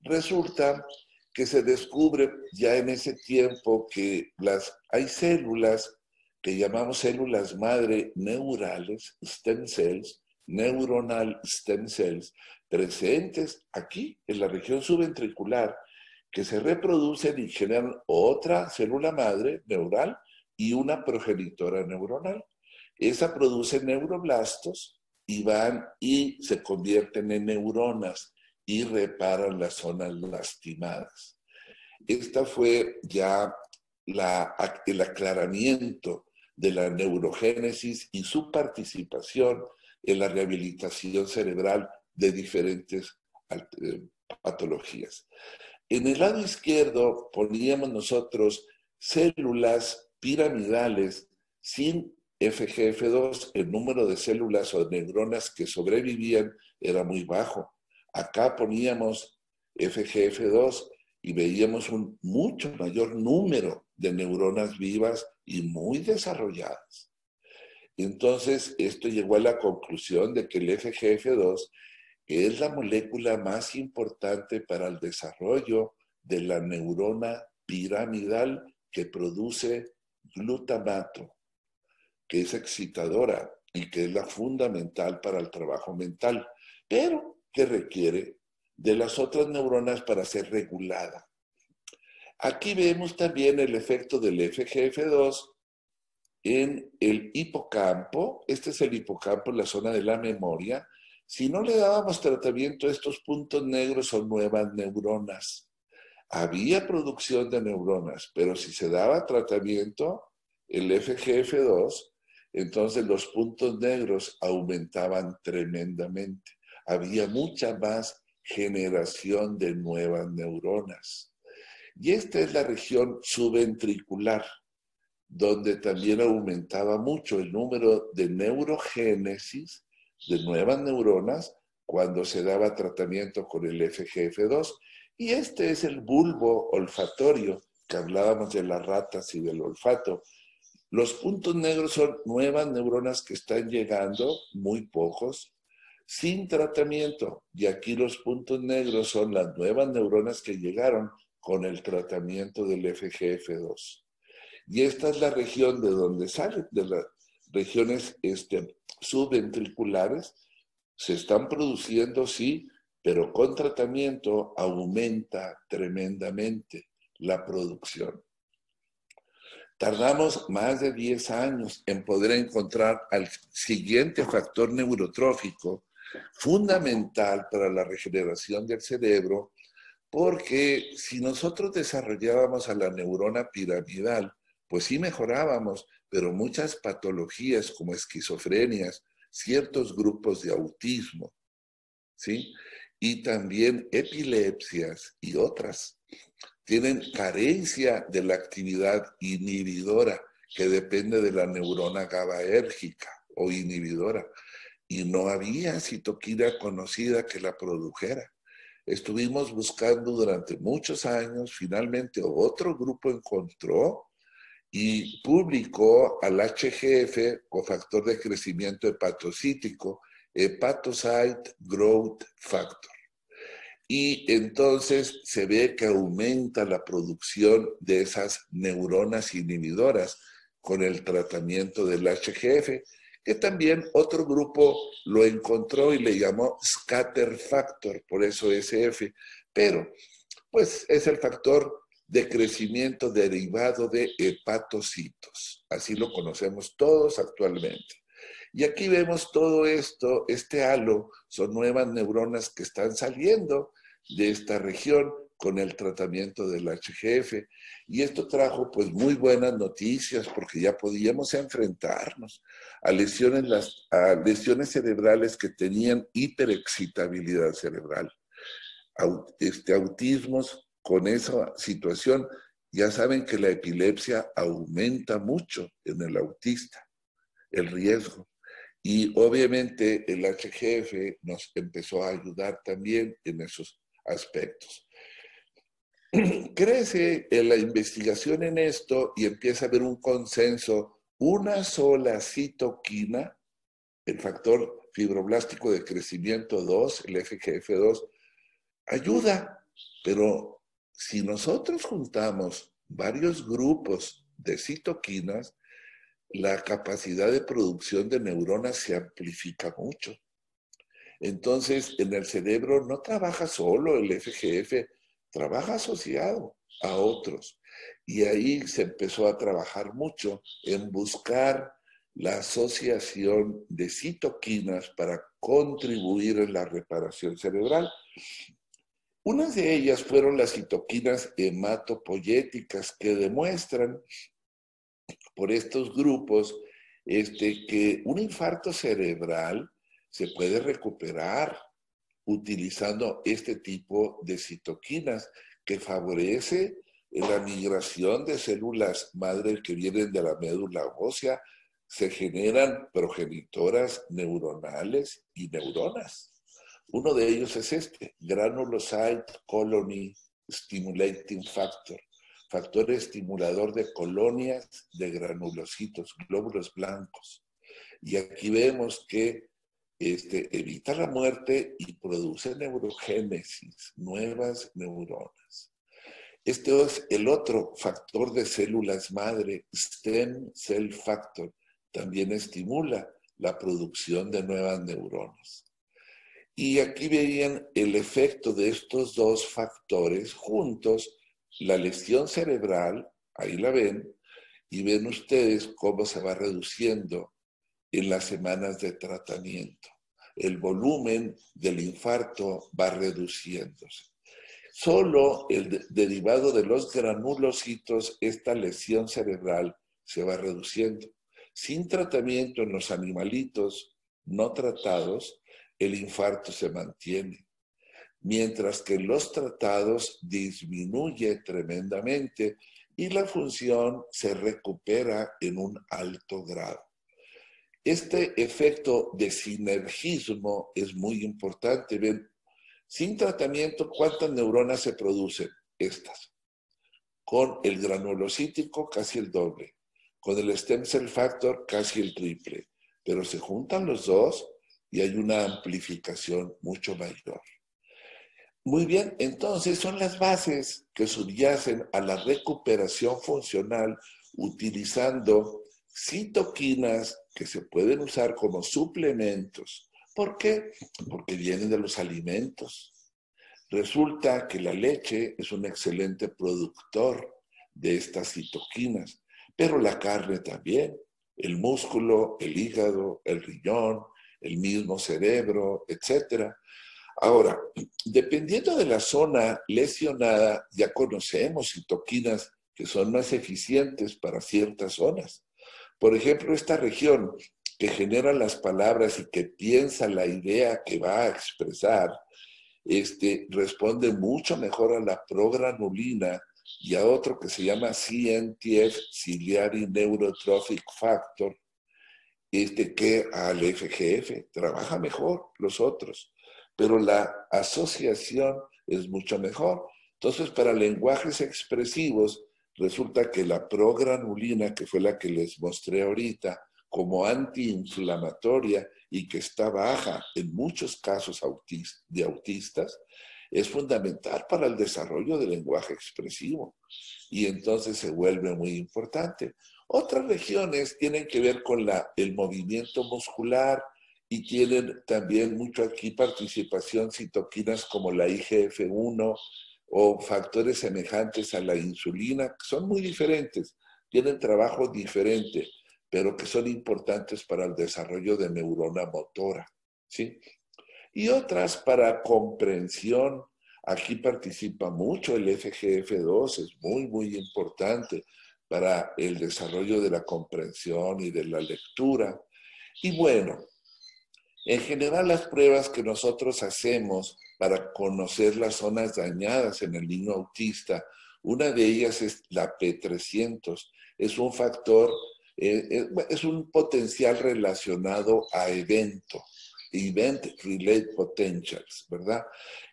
resulta que se descubre ya en ese tiempo que las, hay células que llamamos células madre neurales, stem cells, neuronal stem cells, presentes aquí en la región subventricular, que se reproducen y generan otra célula madre neural y una progenitora neuronal. Esa produce neuroblastos y van y se convierten en neuronas y reparan las zonas lastimadas. Esta fue ya el aclaramiento de la neurogénesis y su participación en la rehabilitación cerebral de diferentes eh, patologías. En el lado izquierdo poníamos nosotros células piramidales sin FGF2, el número de células o neuronas que sobrevivían era muy bajo. Acá poníamos FGF2 y veíamos un mucho mayor número de neuronas vivas y muy desarrolladas. Entonces, esto llegó a la conclusión de que el FGF2 es la molécula más importante para el desarrollo de la neurona piramidal que produce glutamato, que es excitadora y que es la fundamental para el trabajo mental, pero que requiere de las otras neuronas para ser regulada. Aquí vemos también el efecto del FGF2 en el hipocampo. Este es el hipocampo, la zona de la memoria. Si no le dábamos tratamiento, estos puntos negros son nuevas neuronas. Había producción de neuronas, pero si se daba tratamiento, el FGF2, entonces los puntos negros aumentaban tremendamente. Había mucha más generación de nuevas neuronas. Y esta es la región subventricular, donde también aumentaba mucho el número de neurogénesis de nuevas neuronas cuando se daba tratamiento con el FGF2. Y este es el bulbo olfatorio, que hablábamos de las ratas y del olfato. Los puntos negros son nuevas neuronas que están llegando, muy pocos, sin tratamiento. Y aquí los puntos negros son las nuevas neuronas que llegaron con el tratamiento del FGF2. Y esta es la región de donde salen, de las regiones este, subventriculares. Se están produciendo, sí, pero con tratamiento aumenta tremendamente la producción. Tardamos más de 10 años en poder encontrar al siguiente factor neurotrófico fundamental para la regeneración del cerebro, porque si nosotros desarrollábamos a la neurona piramidal, pues sí mejorábamos, pero muchas patologías como esquizofrenias, ciertos grupos de autismo, ¿sí? Y también epilepsias y otras tienen carencia de la actividad inhibidora que depende de la neurona GABAérgica o inhibidora y no había citoquina conocida que la produjera. Estuvimos buscando durante muchos años, finalmente otro grupo encontró y publicó al HGF, factor de crecimiento hepatocítico, Hepatocyte Growth Factor. Y entonces se ve que aumenta la producción de esas neuronas inhibidoras con el tratamiento del HGF que también otro grupo lo encontró y le llamó scatter factor, por eso SF, pero pues es el factor de crecimiento derivado de hepatocitos. Así lo conocemos todos actualmente. Y aquí vemos todo esto, este halo, son nuevas neuronas que están saliendo de esta región con el tratamiento del HGF. Y esto trajo pues muy buenas noticias porque ya podíamos enfrentarnos a lesiones, las, a lesiones cerebrales que tenían hiperexcitabilidad cerebral. Este, autismos con esa situación, ya saben que la epilepsia aumenta mucho en el autista, el riesgo. Y obviamente el HGF nos empezó a ayudar también en esos aspectos. Crece la investigación en esto y empieza a haber un consenso. Una sola citoquina, el factor fibroblástico de crecimiento 2, el FGF2, ayuda, pero si nosotros juntamos varios grupos de citoquinas, la capacidad de producción de neuronas se amplifica mucho. Entonces, en el cerebro no trabaja solo el FGF, trabaja asociado a otros. Y ahí se empezó a trabajar mucho en buscar la asociación de citoquinas para contribuir en la reparación cerebral. Unas de ellas fueron las citoquinas hematopoyéticas que demuestran por estos grupos este, que un infarto cerebral se puede recuperar utilizando este tipo de citoquinas que favorece la migración de células madre que vienen de la médula ósea, se generan progenitoras neuronales y neuronas. Uno de ellos es este, Granulocyte Colony Stimulating Factor, factor estimulador de colonias de granulocitos, glóbulos blancos. Y aquí vemos que este, evita la muerte y produce neurogénesis, nuevas neuronas. Este es el otro factor de células madre, stem cell factor, también estimula la producción de nuevas neuronas. Y aquí veían el efecto de estos dos factores juntos, la lesión cerebral, ahí la ven, y ven ustedes cómo se va reduciendo en las semanas de tratamiento. El volumen del infarto va reduciéndose. Solo el derivado de los granulocitos, esta lesión cerebral, se va reduciendo. Sin tratamiento en los animalitos no tratados, el infarto se mantiene, mientras que en los tratados disminuye tremendamente y la función se recupera en un alto grado. Este efecto de sinergismo es muy importante. Ven, sin tratamiento, ¿cuántas neuronas se producen? Estas. Con el granulocítico, casi el doble. Con el stem cell factor, casi el triple. Pero se juntan los dos y hay una amplificación mucho mayor. Muy bien, entonces son las bases que subyacen a la recuperación funcional utilizando citoquinas que se pueden usar como suplementos. ¿Por qué? Porque vienen de los alimentos. Resulta que la leche es un excelente productor de estas citoquinas, pero la carne también, el músculo, el hígado, el riñón, el mismo cerebro, etc. Ahora, dependiendo de la zona lesionada, ya conocemos citoquinas que son más eficientes para ciertas zonas. Por ejemplo, esta región que genera las palabras y que piensa la idea que va a expresar, este, responde mucho mejor a la progranulina y a otro que se llama CNTF, Ciliary Neurotrophic Factor, este, que al FGF. Trabaja mejor los otros, pero la asociación es mucho mejor. Entonces, para lenguajes expresivos, Resulta que la progranulina, que fue la que les mostré ahorita, como antiinflamatoria y que está baja en muchos casos de autistas, es fundamental para el desarrollo del lenguaje expresivo y entonces se vuelve muy importante. Otras regiones tienen que ver con el movimiento muscular y tienen también mucho aquí participación citoquinas como la IGF-1, o factores semejantes a la insulina, son muy diferentes, tienen trabajo diferente, pero que son importantes para el desarrollo de neurona motora. ¿sí? Y otras para comprensión. Aquí participa mucho el FGF2, es muy, muy importante para el desarrollo de la comprensión y de la lectura. Y bueno, en general las pruebas que nosotros hacemos para conocer las zonas dañadas en el niño autista. Una de ellas es la P300. Es un factor eh, eh, es un potencial relacionado a evento, event relate potentials, ¿verdad?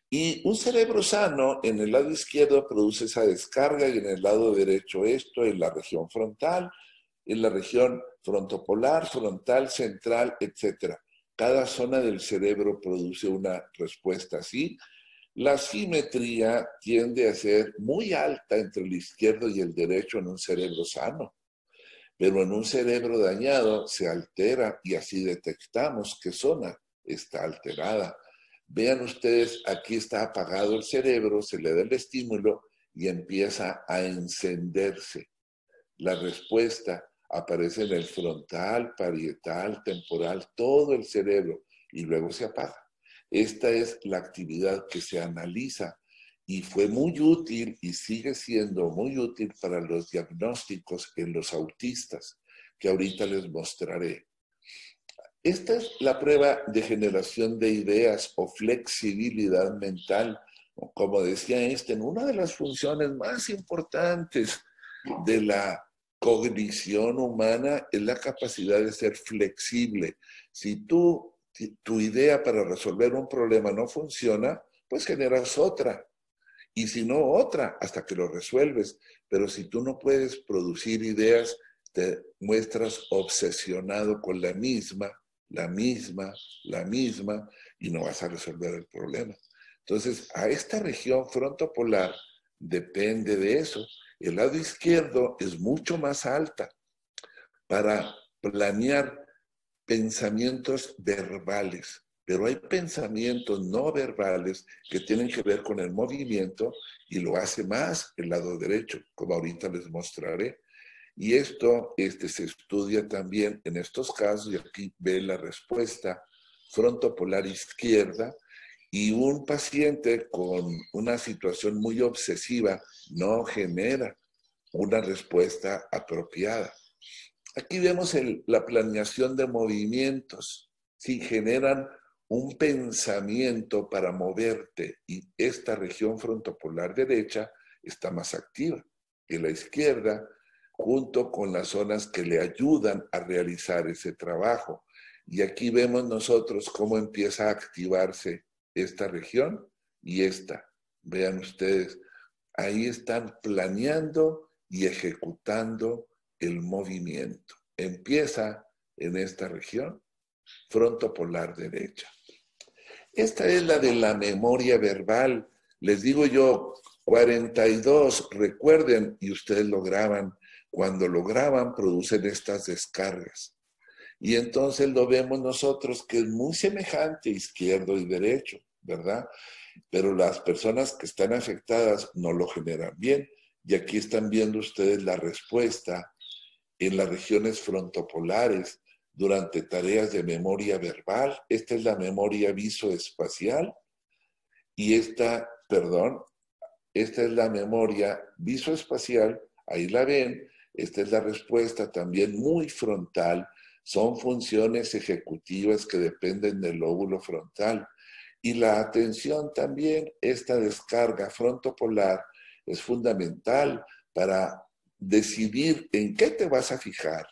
Y un cerebro sano en el lado izquierdo produce esa descarga y en el lado derecho esto, en la región frontal, en la región frontopolar, frontal, central, etc. Cada zona del cerebro produce una respuesta así. La simetría tiende a ser muy alta entre el izquierdo y el derecho en un cerebro sano pero en un cerebro dañado se altera y así detectamos qué zona está alterada. Vean ustedes, aquí está apagado el cerebro, se le da el estímulo y empieza a encenderse. La respuesta aparece en el frontal, parietal, temporal, todo el cerebro y luego se apaga. Esta es la actividad que se analiza y fue muy útil y sigue siendo muy útil para los diagnósticos en los autistas, que ahorita les mostraré. Esta es la prueba de generación de ideas o flexibilidad mental. Como decía Einstein, una de las funciones más importantes de la cognición humana es la capacidad de ser flexible. Si tú, tu idea para resolver un problema no funciona, pues generas otra y si no, otra, hasta que lo resuelves. Pero si tú no puedes producir ideas, te muestras obsesionado con la misma, la misma, la misma, y no vas a resolver el problema. Entonces, a esta región frontopolar depende de eso. El lado izquierdo es mucho más alta para planear pensamientos verbales pero hay pensamientos no verbales que tienen que ver con el movimiento y lo hace más el lado derecho, como ahorita les mostraré. Y esto este, se estudia también en estos casos, y aquí ve la respuesta frontopolar izquierda, y un paciente con una situación muy obsesiva no genera una respuesta apropiada. Aquí vemos la planeación de movimientos. Si generan un pensamiento para moverte y esta región frontopolar derecha está más activa que la izquierda, junto con las zonas que le ayudan a realizar ese trabajo. Y aquí vemos nosotros cómo empieza a activarse esta región y esta. Vean ustedes, ahí están planeando y ejecutando el movimiento. Empieza en esta región frontopolar derecha. Esta es la de la memoria verbal. Les digo yo, 42, recuerden, y ustedes lo graban, cuando lo graban producen estas descargas. Y entonces lo vemos nosotros que es muy semejante izquierdo y derecho, ¿verdad? Pero las personas que están afectadas no lo generan bien. Y aquí están viendo ustedes la respuesta en las regiones frontopolares durante tareas de memoria verbal. Esta es la memoria visoespacial y esta, perdón, esta es la memoria visoespacial, ahí la ven, esta es la respuesta también muy frontal, son funciones ejecutivas que dependen del lóbulo frontal. Y la atención también, esta descarga frontopolar es fundamental para decidir en qué te vas a fijar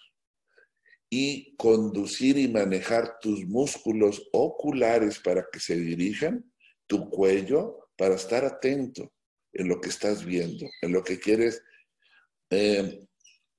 y conducir y manejar tus músculos oculares para que se dirijan, tu cuello, para estar atento en lo que estás viendo, en lo que quieres eh,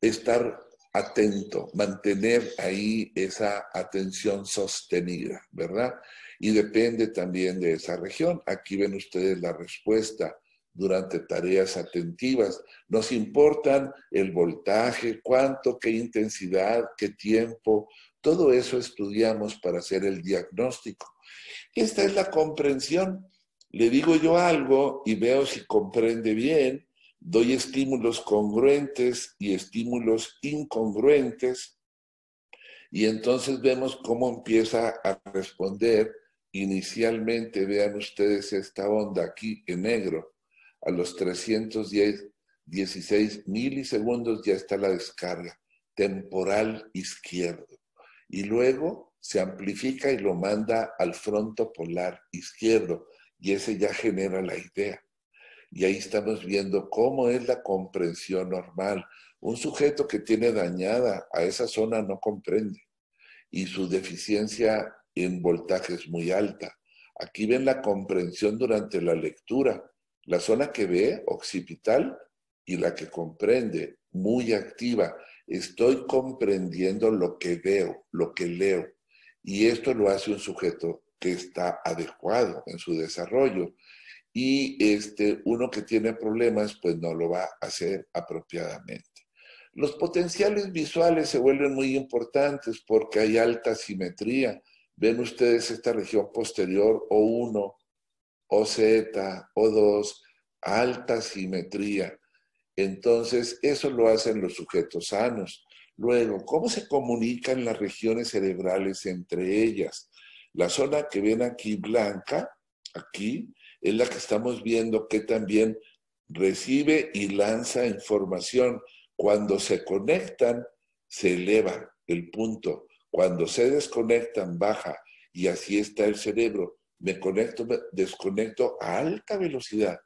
estar atento, mantener ahí esa atención sostenida, ¿verdad? Y depende también de esa región. Aquí ven ustedes la respuesta durante tareas atentivas. Nos importan el voltaje, cuánto, qué intensidad, qué tiempo. Todo eso estudiamos para hacer el diagnóstico. Esta es la comprensión. Le digo yo algo y veo si comprende bien. Doy estímulos congruentes y estímulos incongruentes. Y entonces vemos cómo empieza a responder. Inicialmente, vean ustedes esta onda aquí en negro a los 310, 16 milisegundos ya está la descarga temporal izquierdo. Y luego se amplifica y lo manda al fronto polar izquierdo. Y ese ya genera la idea. Y ahí estamos viendo cómo es la comprensión normal. Un sujeto que tiene dañada a esa zona no comprende y su deficiencia en voltaje es muy alta. Aquí ven la comprensión durante la lectura. La zona que ve, occipital, y la que comprende, muy activa. Estoy comprendiendo lo que veo, lo que leo. Y esto lo hace un sujeto que está adecuado en su desarrollo. Y este, uno que tiene problemas, pues no lo va a hacer apropiadamente. Los potenciales visuales se vuelven muy importantes porque hay alta simetría. Ven ustedes esta región posterior O1, OZ, O2, alta simetría. Entonces, eso lo hacen los sujetos sanos. Luego, ¿cómo se comunican las regiones cerebrales entre ellas? La zona que ven aquí blanca, aquí, es la que estamos viendo que también recibe y lanza información. Cuando se conectan, se eleva el punto. Cuando se desconectan, baja. Y así está el cerebro. Me conecto, me desconecto a alta velocidad.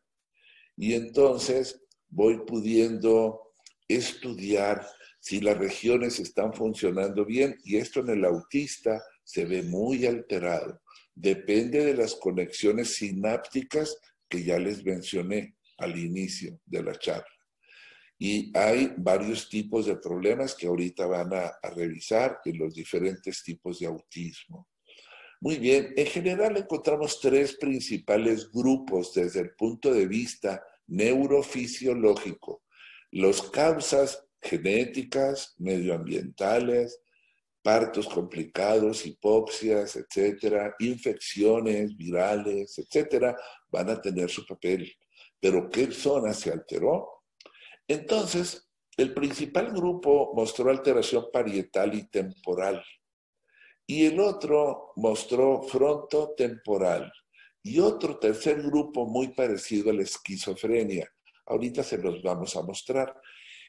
Y entonces voy pudiendo estudiar si las regiones están funcionando bien y esto en el autista se ve muy alterado. Depende de las conexiones sinápticas que ya les mencioné al inicio de la charla. Y hay varios tipos de problemas que ahorita van a, a revisar en los diferentes tipos de autismo. Muy bien, en general encontramos tres principales grupos desde el punto de vista neurofisiológico. Las causas genéticas, medioambientales, partos complicados, hipoxias, etcétera, infecciones virales, etcétera, van a tener su papel. Pero ¿qué zona se alteró? Entonces, el principal grupo mostró alteración parietal y temporal. Y el otro mostró frontotemporal y otro tercer grupo muy parecido a la esquizofrenia. Ahorita se los vamos a mostrar.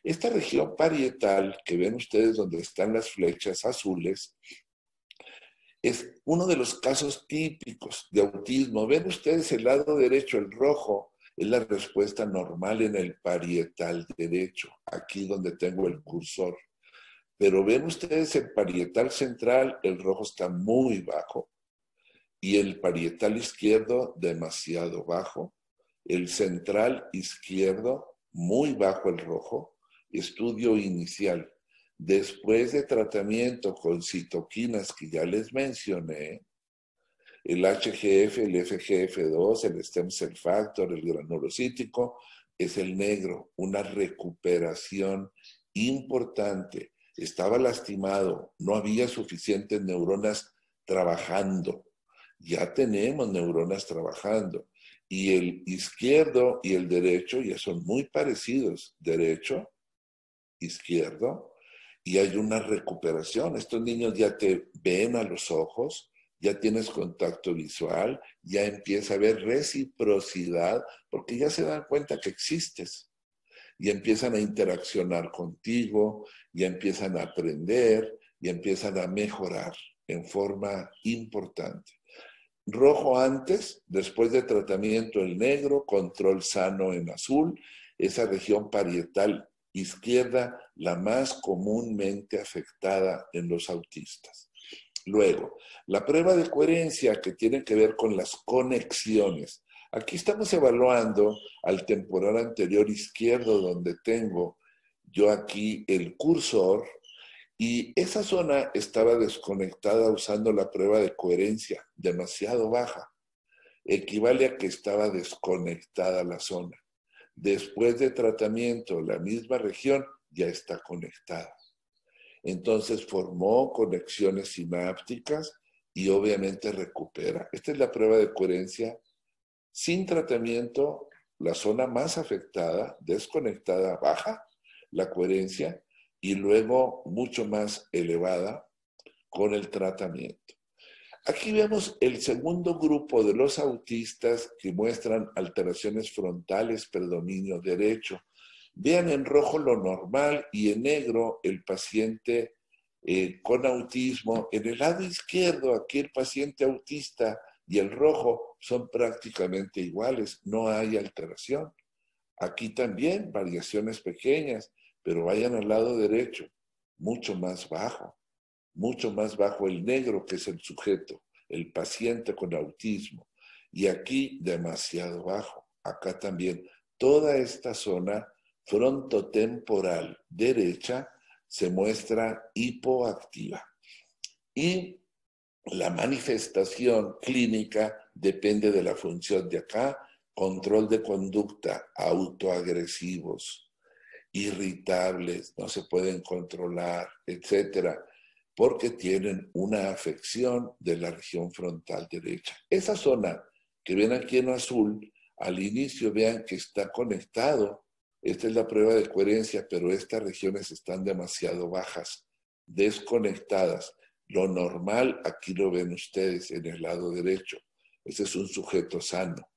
Esta región parietal que ven ustedes donde están las flechas azules es uno de los casos típicos de autismo. Ven ustedes el lado derecho, el rojo, es la respuesta normal en el parietal derecho, aquí donde tengo el cursor. Pero ven ustedes el parietal central, el rojo está muy bajo y el parietal izquierdo demasiado bajo, el central izquierdo muy bajo el rojo, estudio inicial. Después de tratamiento con citoquinas que ya les mencioné, el HGF, el FGF2, el stem cell factor, el granulocítico, es el negro, una recuperación importante. Estaba lastimado, no había suficientes neuronas trabajando ya tenemos neuronas trabajando. Y el izquierdo y el derecho ya son muy parecidos. Derecho, izquierdo, y hay una recuperación. Estos niños ya te ven a los ojos, ya tienes contacto visual, ya empieza a haber reciprocidad, porque ya se dan cuenta que existes. Y empiezan a interaccionar contigo, ya empiezan a aprender, y empiezan a mejorar en forma importante rojo antes, después de tratamiento el negro, control sano en azul, esa región parietal izquierda la más comúnmente afectada en los autistas. Luego, la prueba de coherencia que tiene que ver con las conexiones. Aquí estamos evaluando al temporal anterior izquierdo donde tengo yo aquí el cursor y esa zona estaba desconectada usando la prueba de coherencia, demasiado baja. Equivale a que estaba desconectada la zona. Después de tratamiento, la misma región ya está conectada. Entonces formó conexiones sinápticas y obviamente recupera. Esta es la prueba de coherencia. Sin tratamiento, la zona más afectada, desconectada, baja la coherencia y luego mucho más elevada con el tratamiento. Aquí vemos el segundo grupo de los autistas que muestran alteraciones frontales, predominio derecho. Vean en rojo lo normal y en negro el paciente eh, con autismo. En el lado izquierdo, aquí el paciente autista y el rojo son prácticamente iguales, no hay alteración. Aquí también variaciones pequeñas, pero vayan al lado derecho, mucho más bajo, mucho más bajo el negro que es el sujeto, el paciente con autismo, y aquí demasiado bajo, acá también. Toda esta zona frontotemporal derecha se muestra hipoactiva. Y la manifestación clínica depende de la función de acá, control de conducta, autoagresivos, irritables, no se pueden controlar, etcétera, porque tienen una afección de la región frontal derecha. Esa zona que ven aquí en azul, al inicio vean que está conectado. Esta es la prueba de coherencia, pero estas regiones están demasiado bajas, desconectadas. Lo normal, aquí lo ven ustedes en el lado derecho. Ese es un sujeto sano.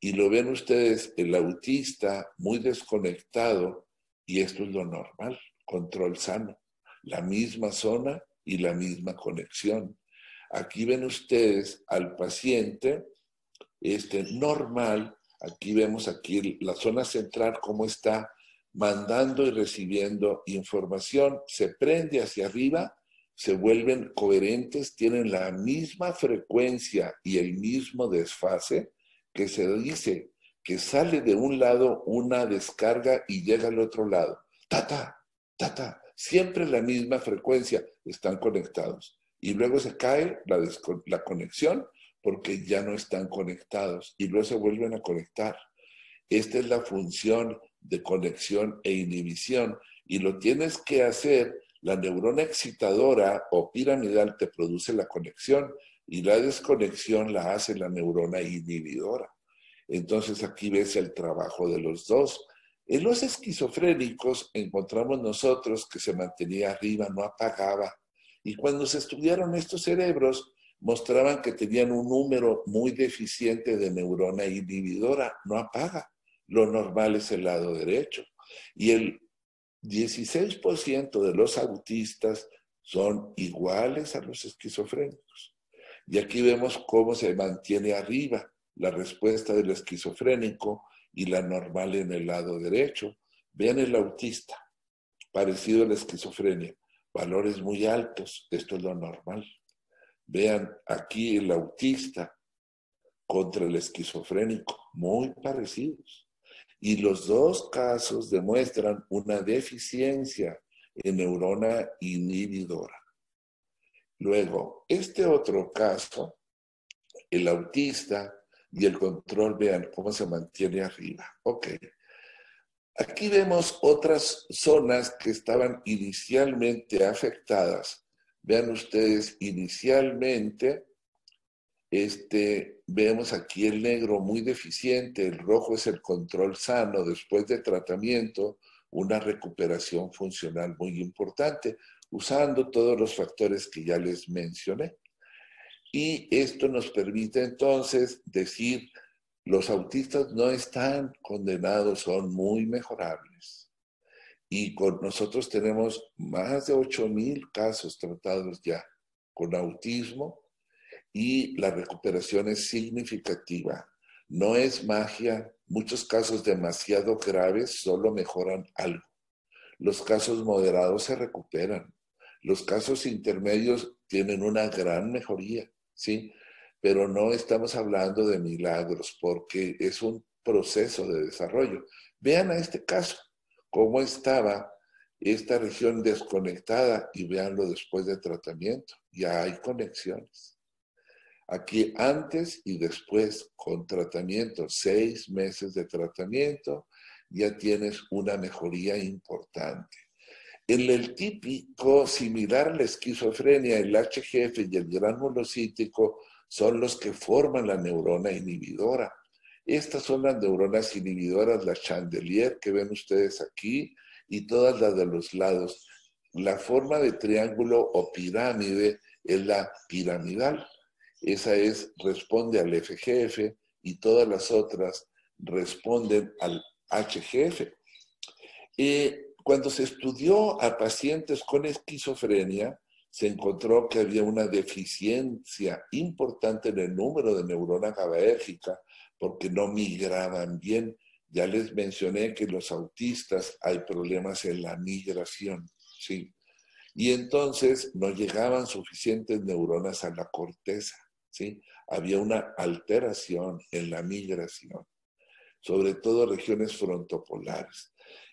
Y lo ven ustedes, el autista muy desconectado, y esto es lo normal, control sano. La misma zona y la misma conexión. Aquí ven ustedes al paciente este, normal. Aquí vemos aquí la zona central cómo está mandando y recibiendo información. Se prende hacia arriba se vuelven coherentes, tienen la misma frecuencia y el mismo desfase, que se dice que sale de un lado una descarga y llega al otro lado. Tata, tata, siempre la misma frecuencia, están conectados. Y luego se cae la, la conexión porque ya no están conectados y luego se vuelven a conectar. Esta es la función de conexión e inhibición y lo tienes que hacer la neurona excitadora o piramidal te produce la conexión y la desconexión la hace la neurona inhibidora. Entonces aquí ves el trabajo de los dos. En los esquizofrénicos encontramos nosotros que se mantenía arriba, no apagaba. Y cuando se estudiaron estos cerebros, mostraban que tenían un número muy deficiente de neurona inhibidora, no apaga. Lo normal es el lado derecho. Y el 16% de los autistas son iguales a los esquizofrénicos. Y aquí vemos cómo se mantiene arriba la respuesta del esquizofrénico y la normal en el lado derecho. Vean el autista, parecido a la esquizofrenia, valores muy altos, esto es lo normal. Vean aquí el autista contra el esquizofrénico, muy parecidos. Y los dos casos demuestran una deficiencia en neurona inhibidora. Luego, este otro caso, el autista y el control, vean cómo se mantiene arriba. Ok. Aquí vemos otras zonas que estaban inicialmente afectadas. Vean ustedes, inicialmente este, vemos aquí el negro muy deficiente, el rojo es el control sano después de tratamiento, una recuperación funcional muy importante, usando todos los factores que ya les mencioné. Y esto nos permite entonces decir, los autistas no están condenados, son muy mejorables. Y con nosotros tenemos más de 8.000 casos tratados ya con autismo y la recuperación es significativa. No es magia, muchos casos demasiado graves solo mejoran algo. Los casos moderados se recuperan. Los casos intermedios tienen una gran mejoría, ¿sí? Pero no estamos hablando de milagros porque es un proceso de desarrollo. Vean a este caso, cómo estaba esta región desconectada y veanlo después de tratamiento. Ya hay conexiones. Aquí antes y después con tratamiento, seis meses de tratamiento, ya tienes una mejoría importante. En el típico, similar a la esquizofrenia, el HGF y el gránulo cítrico son los que forman la neurona inhibidora. Estas son las neuronas inhibidoras, la chandelier que ven ustedes aquí y todas las de los lados. La forma de triángulo o pirámide es la piramidal. Esa es, responde al FGF y todas las otras responden al HGF. cuando se estudió a pacientes con esquizofrenia, se encontró que había una deficiencia importante en el número de neurona GABAérgica porque no migraban bien, Ya les mencioné que los autistas hay problemas en la migración, ¿sí? Y entonces no llegaban suficientes neuronas a la corteza, ¿sí? Había una alteración en la migración, sobre todo regiones frontopolares.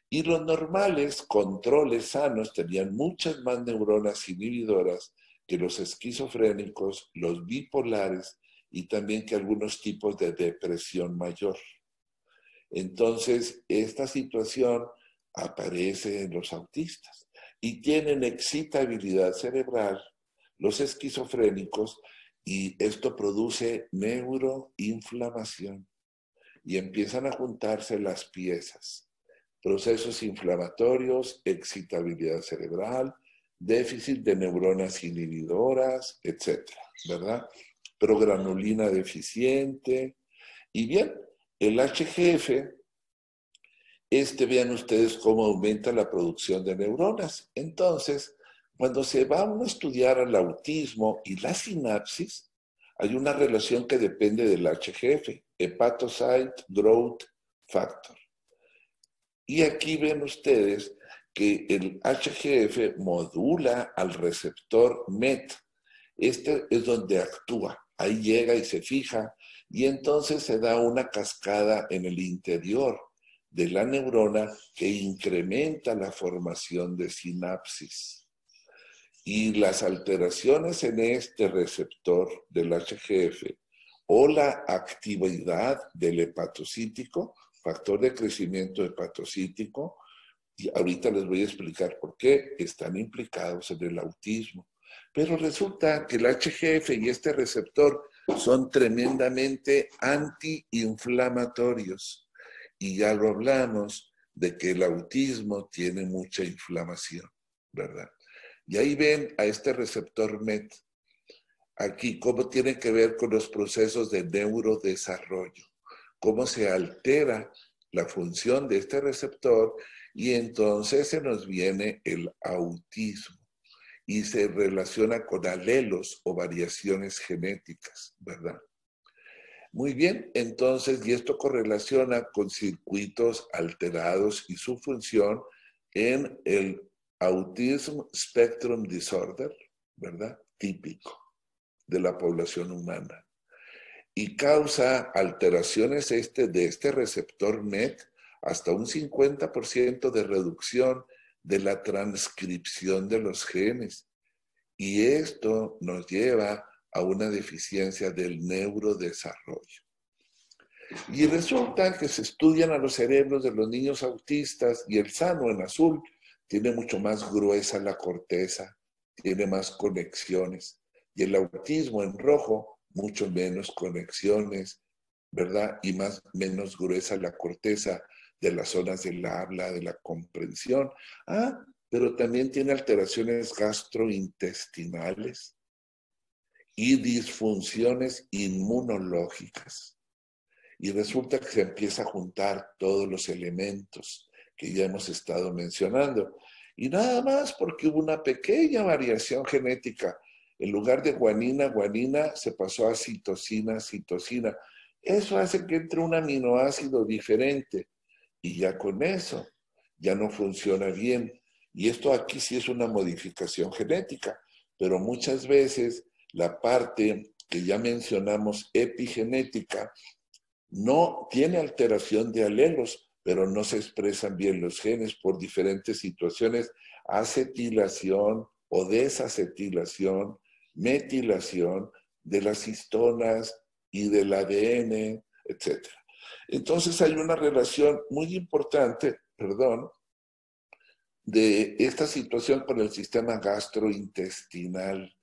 Y los normales, controles sanos, tenían muchas más neuronas inhibidoras que los esquizofrénicos, los bipolares y también que algunos tipos de depresión mayor. Entonces, esta situación aparece en los autistas y tienen excitabilidad cerebral los esquizofrénicos y esto produce neuroinflamación y empiezan a juntarse las piezas procesos inflamatorios, excitabilidad cerebral, déficit de neuronas inhibidoras, etcétera, ¿verdad? Progranulina deficiente. Y bien, el HGF, este vean ustedes cómo aumenta la producción de neuronas. Entonces, cuando se va a estudiar el autismo y la sinapsis, hay una relación que depende del HGF, Hepatocyte Growth Factor. Y aquí ven ustedes que el HGF modula al receptor MET. Este es donde actúa. Ahí llega y se fija y entonces se da una cascada en el interior de la neurona que incrementa la formación de sinapsis. Y las alteraciones en este receptor del HGF o la actividad del hepatocítico factor de crecimiento hepatocítico, y ahorita les voy a explicar por qué están implicados en el autismo. Pero resulta que el HGF y este receptor son tremendamente antiinflamatorios. Y ya lo hablamos de que el autismo tiene mucha inflamación, ¿verdad? Y ahí ven a este receptor MET, aquí, cómo tiene que ver con los procesos de neurodesarrollo cómo se altera la función de este receptor y entonces se nos viene el autismo y se relaciona con alelos o variaciones genéticas, ¿verdad? Muy bien, entonces, y esto correlaciona con circuitos alterados y su función en el Autism Spectrum Disorder, ¿verdad? Típico de la población humana y causa alteraciones este, de este receptor MET hasta un 50% de reducción de la transcripción de los genes. Y esto nos lleva a una deficiencia del neurodesarrollo. Y resulta que se estudian a los cerebros de los niños autistas y el sano en azul tiene mucho más gruesa la corteza, tiene más conexiones. Y el autismo en rojo mucho menos conexiones, ¿verdad? Y más, menos gruesa la corteza de las zonas del habla, de la comprensión. Ah, pero también tiene alteraciones gastrointestinales y disfunciones inmunológicas. Y resulta que se empieza a juntar todos los elementos que ya hemos estado mencionando. Y nada más porque hubo una pequeña variación genética en lugar de guanina, guanina se pasó a citosina, citosina. Eso hace que entre un aminoácido diferente y ya con eso ya no funciona bien. Y esto aquí sí es una modificación genética, pero muchas veces la parte que ya mencionamos epigenética no tiene alteración de alelos, pero no se expresan bien los genes por diferentes situaciones, acetilación o desacetilación, metilación de las histonas y del ADN, etc. Entonces hay una relación muy importante, perdón, de esta situación con el sistema gastrointestinal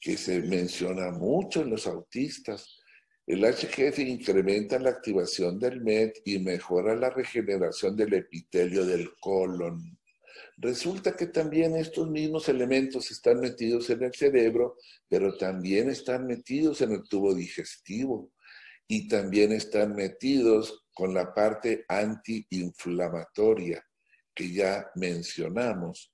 que se menciona mucho en los autistas. El HGF incrementa la activación del MET y mejora la regeneración del epitelio del colon. Resulta que también estos mismos elementos están metidos en el cerebro, pero también están metidos en el tubo digestivo y también están metidos con la parte antiinflamatoria que ya mencionamos.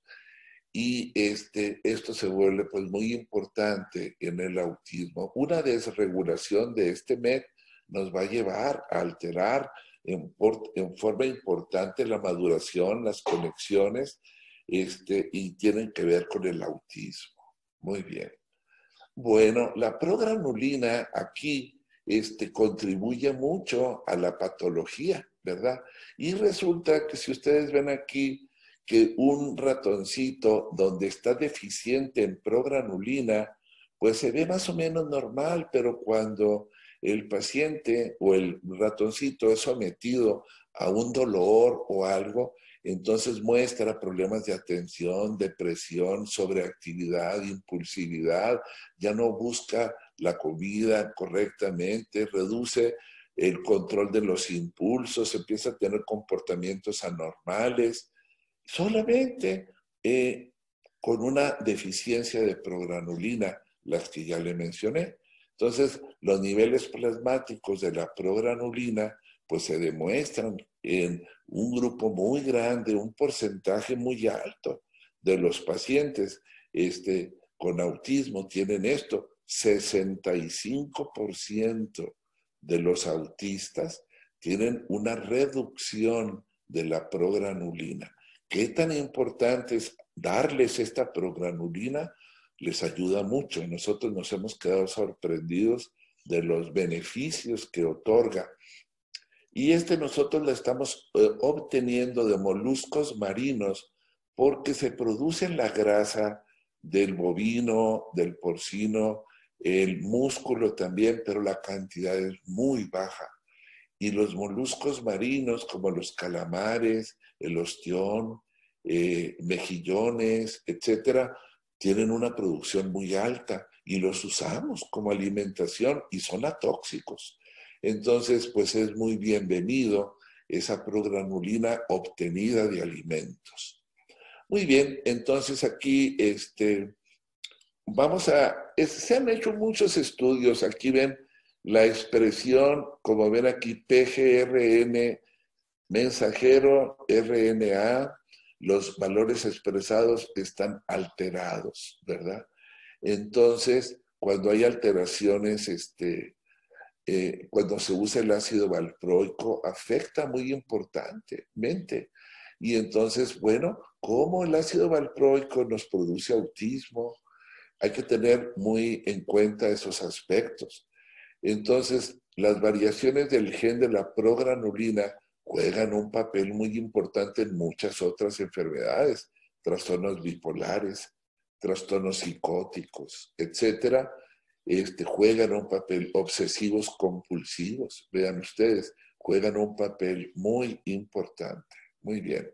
Y este, esto se vuelve pues muy importante en el autismo. Una desregulación de este MET nos va a llevar a alterar en, forma importante la maduración, las conexiones, este, y tienen que ver con el autismo. Muy bien. Bueno, la progranulina aquí este, contribuye mucho a la patología, ¿verdad? Y resulta que si ustedes ven aquí que un ratoncito donde está deficiente en progranulina, pues se ve más o menos normal, pero cuando el paciente o el ratoncito es sometido a un dolor o algo, entonces muestra problemas de atención, depresión, sobreactividad, impulsividad, ya no busca la comida correctamente, reduce el control de los impulsos, empieza a tener comportamientos anormales, solamente eh, con una deficiencia de progranulina, las que ya le mencioné. Entonces, los niveles plasmáticos de la progranulina pues se demuestran en un grupo muy grande, un porcentaje muy alto de los pacientes este, con autismo tienen esto. 65% de los autistas tienen una reducción de la progranulina. ¿Qué tan importante es darles esta progranulina? Les ayuda mucho. Nosotros nos hemos quedado sorprendidos de los beneficios que otorga y este nosotros lo estamos eh, obteniendo de moluscos marinos porque se produce la grasa del bovino, del porcino, el músculo también, pero la cantidad es muy baja. Y los moluscos marinos, como los calamares, el ostión, eh, mejillones, etcétera, tienen una producción muy alta y los usamos como alimentación y son atóxicos. Entonces, pues es muy bienvenido esa progranulina obtenida de alimentos. Muy bien, entonces aquí este, vamos a, se han hecho muchos estudios, aquí ven la expresión, como ven aquí, PGRN, mensajero, RNA, los valores expresados están alterados, ¿verdad? Entonces, cuando hay alteraciones este, eh, cuando se usa el ácido valproico afecta muy importantemente. Y entonces, bueno, ¿cómo el ácido valproico nos produce autismo? Hay que tener muy en cuenta esos aspectos. Entonces, las variaciones del gen de la progranulina juegan un papel muy importante en muchas otras enfermedades, trastornos bipolares, trastornos psicóticos, etcétera, este, juegan un papel, obsesivos compulsivos, vean ustedes, juegan un papel muy importante. Muy bien.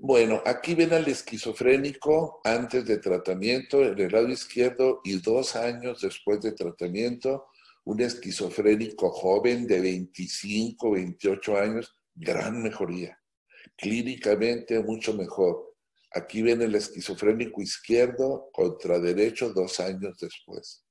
Bueno, aquí ven al esquizofrénico antes de tratamiento, en el lado izquierdo, y dos años después de tratamiento, un esquizofrénico joven de 25, 28 años, gran mejoría. Clínicamente mucho mejor. Aquí viene el esquizofrénico izquierdo contra derecho dos años después.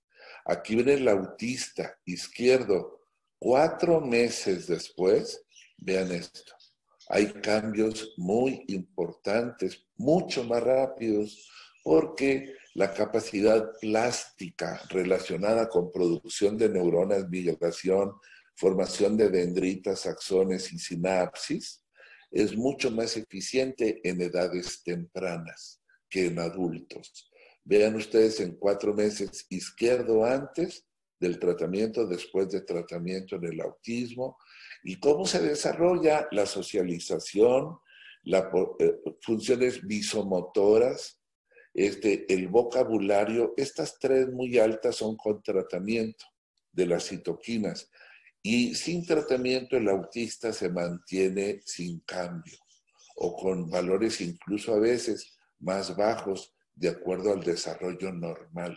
Aquí viene el autista izquierdo cuatro meses después. Vean esto. Hay cambios muy importantes, mucho más rápidos, porque la capacidad plástica relacionada con producción de neuronas, migración, formación de dendritas, axones y sinapsis, es mucho más eficiente en edades tempranas que en adultos. Vean ustedes en cuatro meses izquierdo antes del tratamiento, después de tratamiento en el autismo, y cómo se desarrolla la socialización, las eh, funciones visomotoras, este, el vocabulario, estas tres muy altas son con tratamiento de las citoquinas. Y sin tratamiento el autista se mantiene sin cambio o con valores incluso a veces más bajos de acuerdo al desarrollo normal.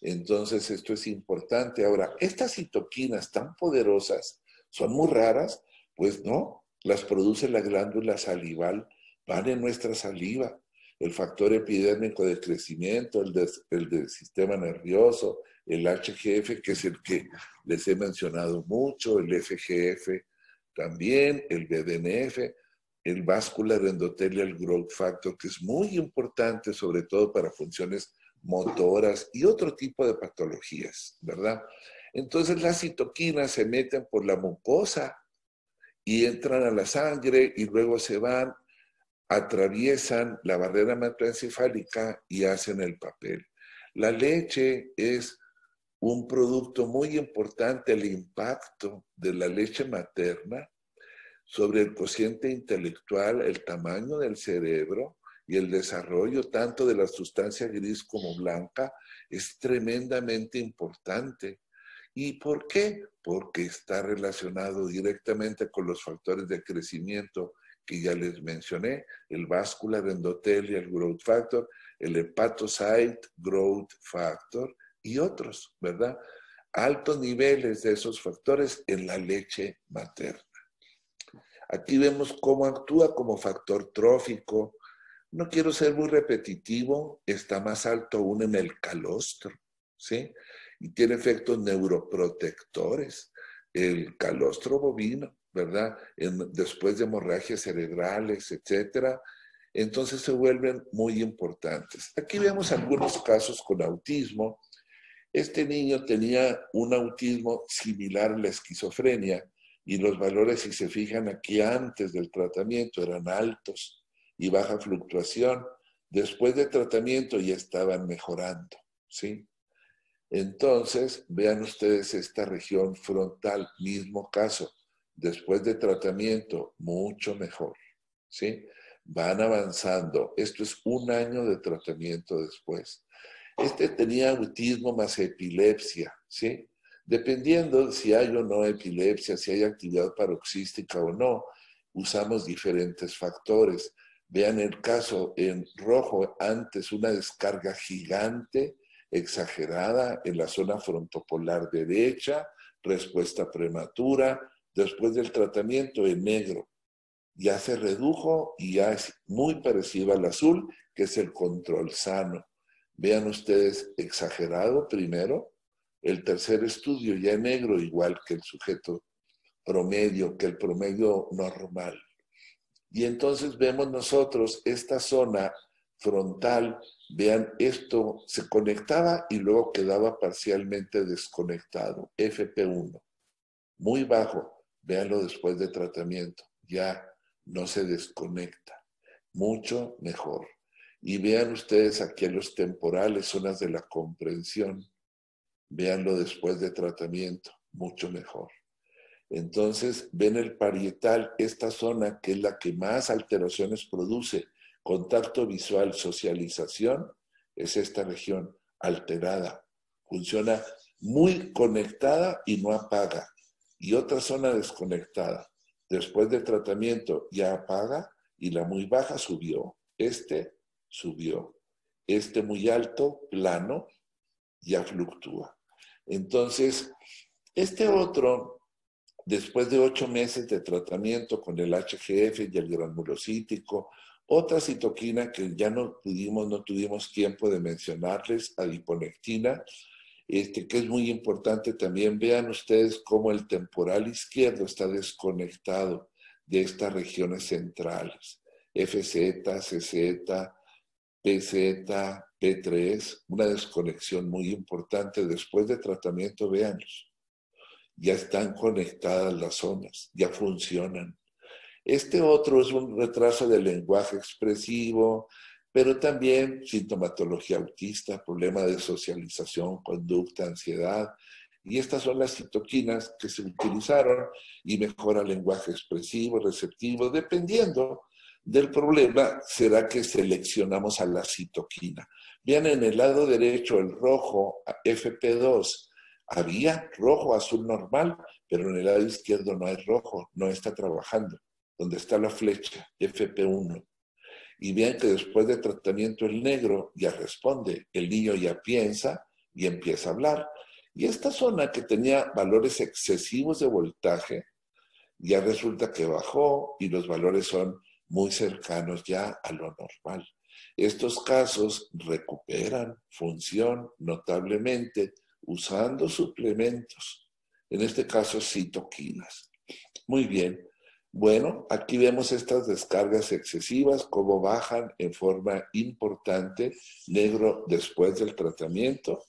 Entonces esto es importante. Ahora, estas citoquinas tan poderosas son muy raras, pues no, las produce la glándula salival, van en nuestra saliva. El factor epidémico de crecimiento, el, el del sistema nervioso, el HGF, que es el que les he mencionado mucho, el FGF también, el BDNF, el Vascular Endothelial Growth Factor, que es muy importante sobre todo para funciones motoras y otro tipo de patologías, ¿verdad? Entonces las citoquinas se meten por la mucosa y entran a la sangre y luego se van, atraviesan la barrera hematoencefálica y hacen el papel. La leche es un producto muy importante, el impacto de la leche materna sobre el cociente intelectual, el tamaño del cerebro y el desarrollo tanto de la sustancia gris como blanca es tremendamente importante. ¿Y por qué? Porque está relacionado directamente con los factores de crecimiento que ya les mencioné, el vascular endothelial growth factor, el hepatocyte growth factor y otros, ¿verdad? Altos niveles de esos factores en la leche materna. Aquí vemos cómo actúa como factor trófico. No quiero ser muy repetitivo, está más alto aún en el calostro, ¿sí? Y tiene efectos neuroprotectores. El calostro bovino, ¿verdad? después de hemorragias cerebrales, etcétera, entonces se vuelven muy importantes. Aquí vemos algunos casos con autismo. Este niño tenía un autismo similar a la esquizofrenia y los valores, si se fijan aquí antes del tratamiento, eran altos y baja fluctuación. Después del tratamiento ya estaban mejorando, ¿sí? Entonces, vean ustedes esta región frontal, mismo caso. Después de tratamiento, mucho mejor. ¿Sí? Van avanzando. Esto es un año de tratamiento después. Este tenía autismo más epilepsia, ¿sí? Dependiendo si hay o no epilepsia, si hay actividad paroxística o no, usamos diferentes factores. Vean el caso en rojo, antes una descarga gigante exagerada en la zona frontopolar derecha, respuesta prematura, después del tratamiento en negro. Ya se redujo y ya es muy parecido al azul, que es el control sano. Vean ustedes, exagerado primero, el tercer estudio ya en negro, igual que el sujeto promedio, que el promedio normal. Y entonces vemos nosotros esta zona frontal Vean, esto se conectaba y luego quedaba parcialmente desconectado. FP1, muy bajo. Véanlo después de tratamiento. Ya no se desconecta. Mucho mejor. Y vean ustedes aquí los temporales, zonas de la comprensión. Véanlo después de tratamiento. Mucho mejor. Entonces, ven el parietal, esta zona que es la que más alteraciones produce contacto visual, socialización, es esta región alterada. Funciona muy conectada y no apaga. Y otra zona desconectada. Después del tratamiento ya apaga y la muy baja subió. Este subió. Este muy alto, plano, ya fluctúa. Entonces, este otro, después de ocho meses de tratamiento con el HGF y el granulocítico, otra citoquina que ya no tuvimos tiempo de mencionarles, adiponectina, este, que es muy importante también. Vean ustedes cómo el temporal izquierdo está desconectado de estas regiones centrales. FZ, CZ, PZ, P3, una desconexión muy importante. Después de tratamiento, veanlos. Ya están conectadas las zonas, ya funcionan. Este otro es un retraso del lenguaje expresivo, pero también sintomatología autista, problema de socialización, conducta, ansiedad. Y estas son las citoquinas que se utilizaron y mejora el lenguaje expresivo, receptivo, dependiendo del problema, será que seleccionamos a la citoquina. Vean en el lado derecho el rojo FP2. Había rojo, azul normal, pero en el lado izquierdo no hay rojo, no está trabajando donde está la flecha, FP1. Y vean que después de tratamiento el negro ya responde, el niño ya piensa y empieza a hablar. Y esta zona que tenía valores excesivos de voltaje, ya resulta que bajó y los valores son muy cercanos ya a lo normal. Estos casos recuperan función notablemente usando suplementos, en este caso citoquinas. Muy bien, bueno, aquí vemos estas descargas excesivas, cómo bajan en forma importante, negro después del tratamiento.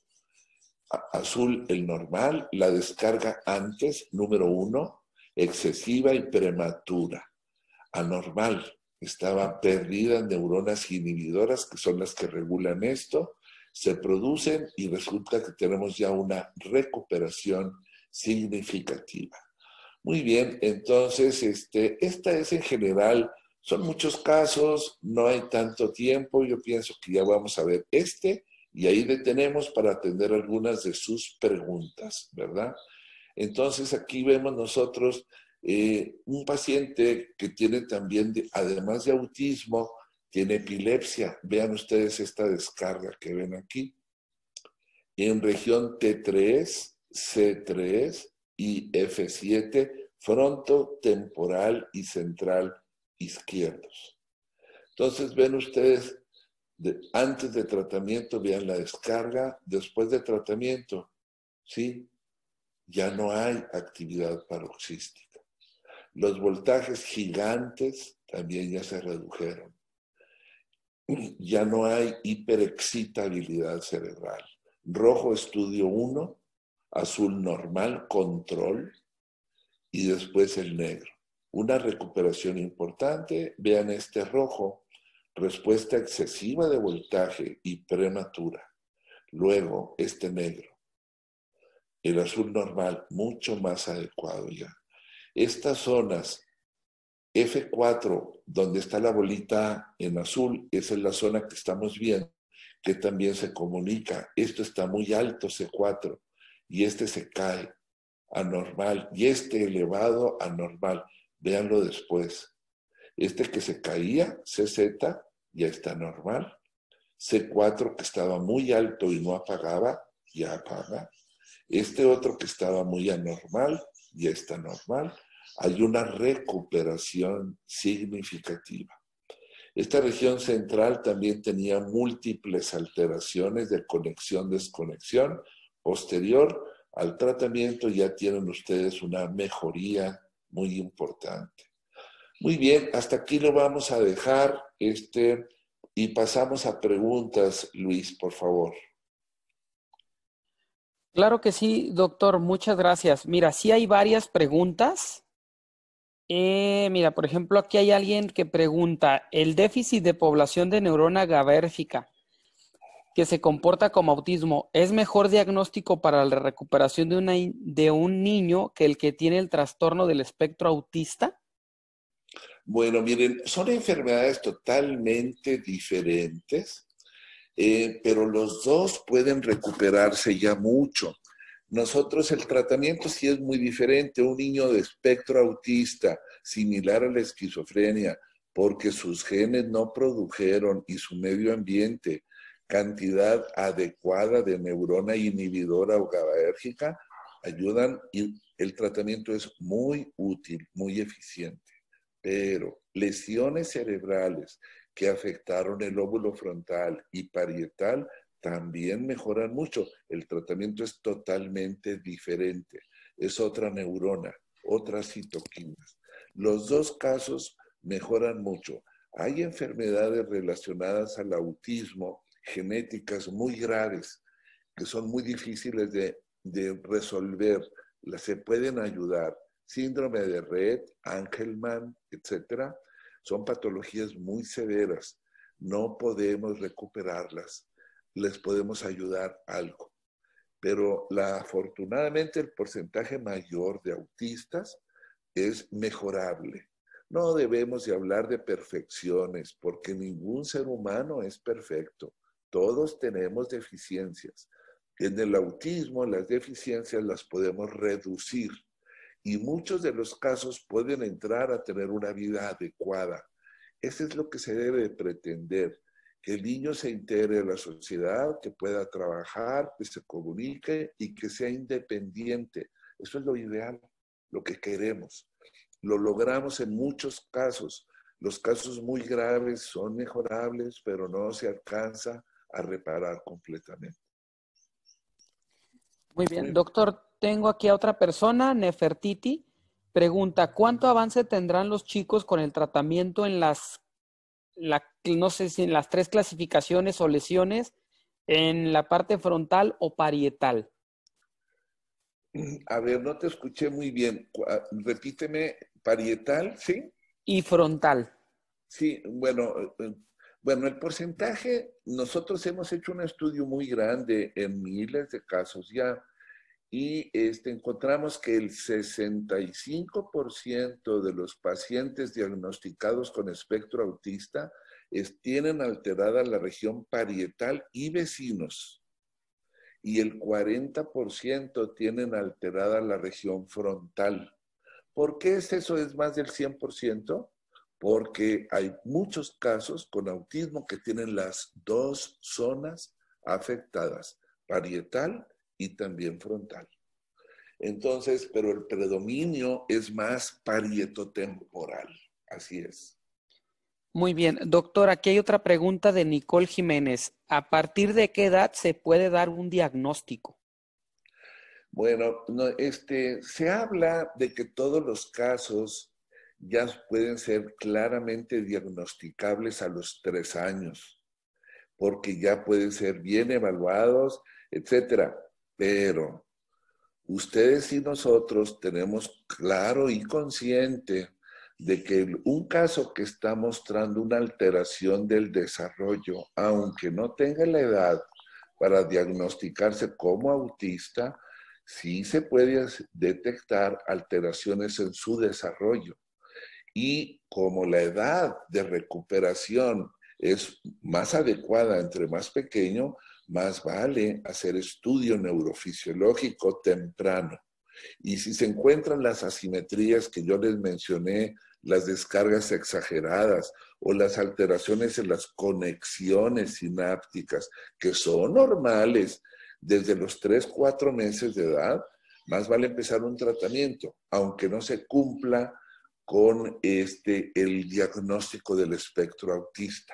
azul el normal, la descarga antes, número uno, excesiva y prematura. Anormal, estaba perdida en neuronas inhibidoras, que son las que regulan esto, se producen y resulta que tenemos ya una recuperación significativa. Muy bien, entonces, este, esta es en general, son muchos casos, no hay tanto tiempo, yo pienso que ya vamos a ver este y ahí detenemos para atender algunas de sus preguntas, ¿verdad? Entonces aquí vemos nosotros eh, un paciente que tiene también, además de autismo, tiene epilepsia. Vean ustedes esta descarga que ven aquí. En región T3, C3 y F7, fronto, temporal y central izquierdos. Entonces ven ustedes, antes de tratamiento, vean la descarga, después de tratamiento, ¿sí? Ya no hay actividad paroxística. Los voltajes gigantes también ya se redujeron ya no hay hiperexcitabilidad cerebral. Rojo estudio 1, azul normal, control, y después el negro. Una recuperación importante, vean este rojo, respuesta excesiva de voltaje y prematura. Luego este negro. El azul normal, mucho más adecuado ya. Estas zonas F4, donde está la bolita en azul, esa es la zona que estamos viendo, que también se comunica. Esto está muy alto, C4, y este se cae, anormal, y este elevado, anormal. Véanlo después. Este que se caía, CZ, ya está normal. C4 que estaba muy alto y no apagaba, ya apaga. Este otro que estaba muy anormal, ya está normal hay una recuperación significativa. Esta región central también tenía múltiples alteraciones de conexión-desconexión. Posterior al tratamiento ya tienen ustedes una mejoría muy importante. Muy bien, hasta aquí lo vamos a dejar este, y pasamos a preguntas, Luis, por favor. Claro que sí, doctor, muchas gracias. Mira, sí hay varias preguntas. Eh, mira, por ejemplo, aquí hay alguien que pregunta, ¿el déficit de población de neurona GABAérgica que se comporta como autismo es mejor diagnóstico para la recuperación de, de un niño que el que tiene el trastorno del espectro autista? Bueno, miren, son enfermedades totalmente diferentes, eh, pero los dos pueden recuperarse ya mucho. Nosotros el tratamiento sí es muy diferente. Un niño de espectro autista, similar a la esquizofrenia, porque sus genes no produjeron y su medio ambiente cantidad adecuada de neurona inhibidora o GABAérgica, ayudan y el tratamiento es muy útil, muy eficiente. Pero lesiones cerebrales que afectaron el óvulo frontal y parietal también mejoran mucho. El tratamiento es totalmente diferente. Es otra neurona, otras citoquinas. Los dos casos mejoran mucho. Hay enfermedades relacionadas al autismo, genéticas muy graves, que son muy difíciles de, de resolver. Las se pueden ayudar. Síndrome de Red, Angelman, etcétera, son patologías muy severas. No podemos recuperarlas les podemos ayudar algo. Pero la, afortunadamente el porcentaje mayor de autistas es mejorable. No debemos de hablar de perfecciones porque ningún ser humano es perfecto. Todos tenemos deficiencias. En el autismo las deficiencias las podemos reducir y muchos de los casos pueden entrar a tener una vida adecuada. Eso es lo que se debe pretender que el niño se integre a la sociedad, que pueda trabajar, que se comunique y que sea independiente. Eso es lo ideal, lo que queremos. Lo logramos en muchos casos. Los casos muy graves son mejorables, pero no se alcanza a reparar completamente. Muy bien, doctor, tengo aquí a otra persona, Nefertiti. Pregunta, ¿cuánto avance tendrán los chicos con el tratamiento en las no sé si en las tres clasificaciones o lesiones en la parte frontal o parietal. A ver, no te escuché muy bien. Ah, repíteme, parietal, ¿sí? Y frontal. Sí, bueno, eh, bueno, el porcentaje, nosotros hemos hecho un estudio muy grande en miles de casos ya y este, encontramos que el 65% de los pacientes diagnosticados con espectro autista tienen alterada la región parietal y vecinos y el 40% tienen alterada la región frontal. ¿Por qué es eso? ¿Es más del 100%? Porque hay muchos casos con autismo que tienen las dos zonas afectadas, parietal y también frontal. Entonces, pero el predominio es más parietotemporal, así es. Muy bien, doctor, aquí hay otra pregunta de Nicole Jiménez. ¿A partir de qué edad se puede dar un diagnóstico? Bueno, este, se habla de que todos los casos ya pueden ser claramente diagnosticables a los tres años, porque ya pueden ser bien evaluados, etcétera. Pero ustedes y nosotros tenemos claro y consciente de que un caso que está mostrando una alteración del desarrollo, aunque no tenga la edad para diagnosticarse como autista, sí se puede detectar alteraciones en su desarrollo. Y como la edad de recuperación es más adecuada entre más pequeño, más vale hacer estudio neurofisiológico temprano. Y si se encuentran las asimetrías que yo les mencioné las descargas exageradas o las alteraciones en las conexiones sinápticas, que son normales desde los 3, 4 meses de edad, más vale empezar un tratamiento, aunque no se cumpla con este, el diagnóstico del espectro autista.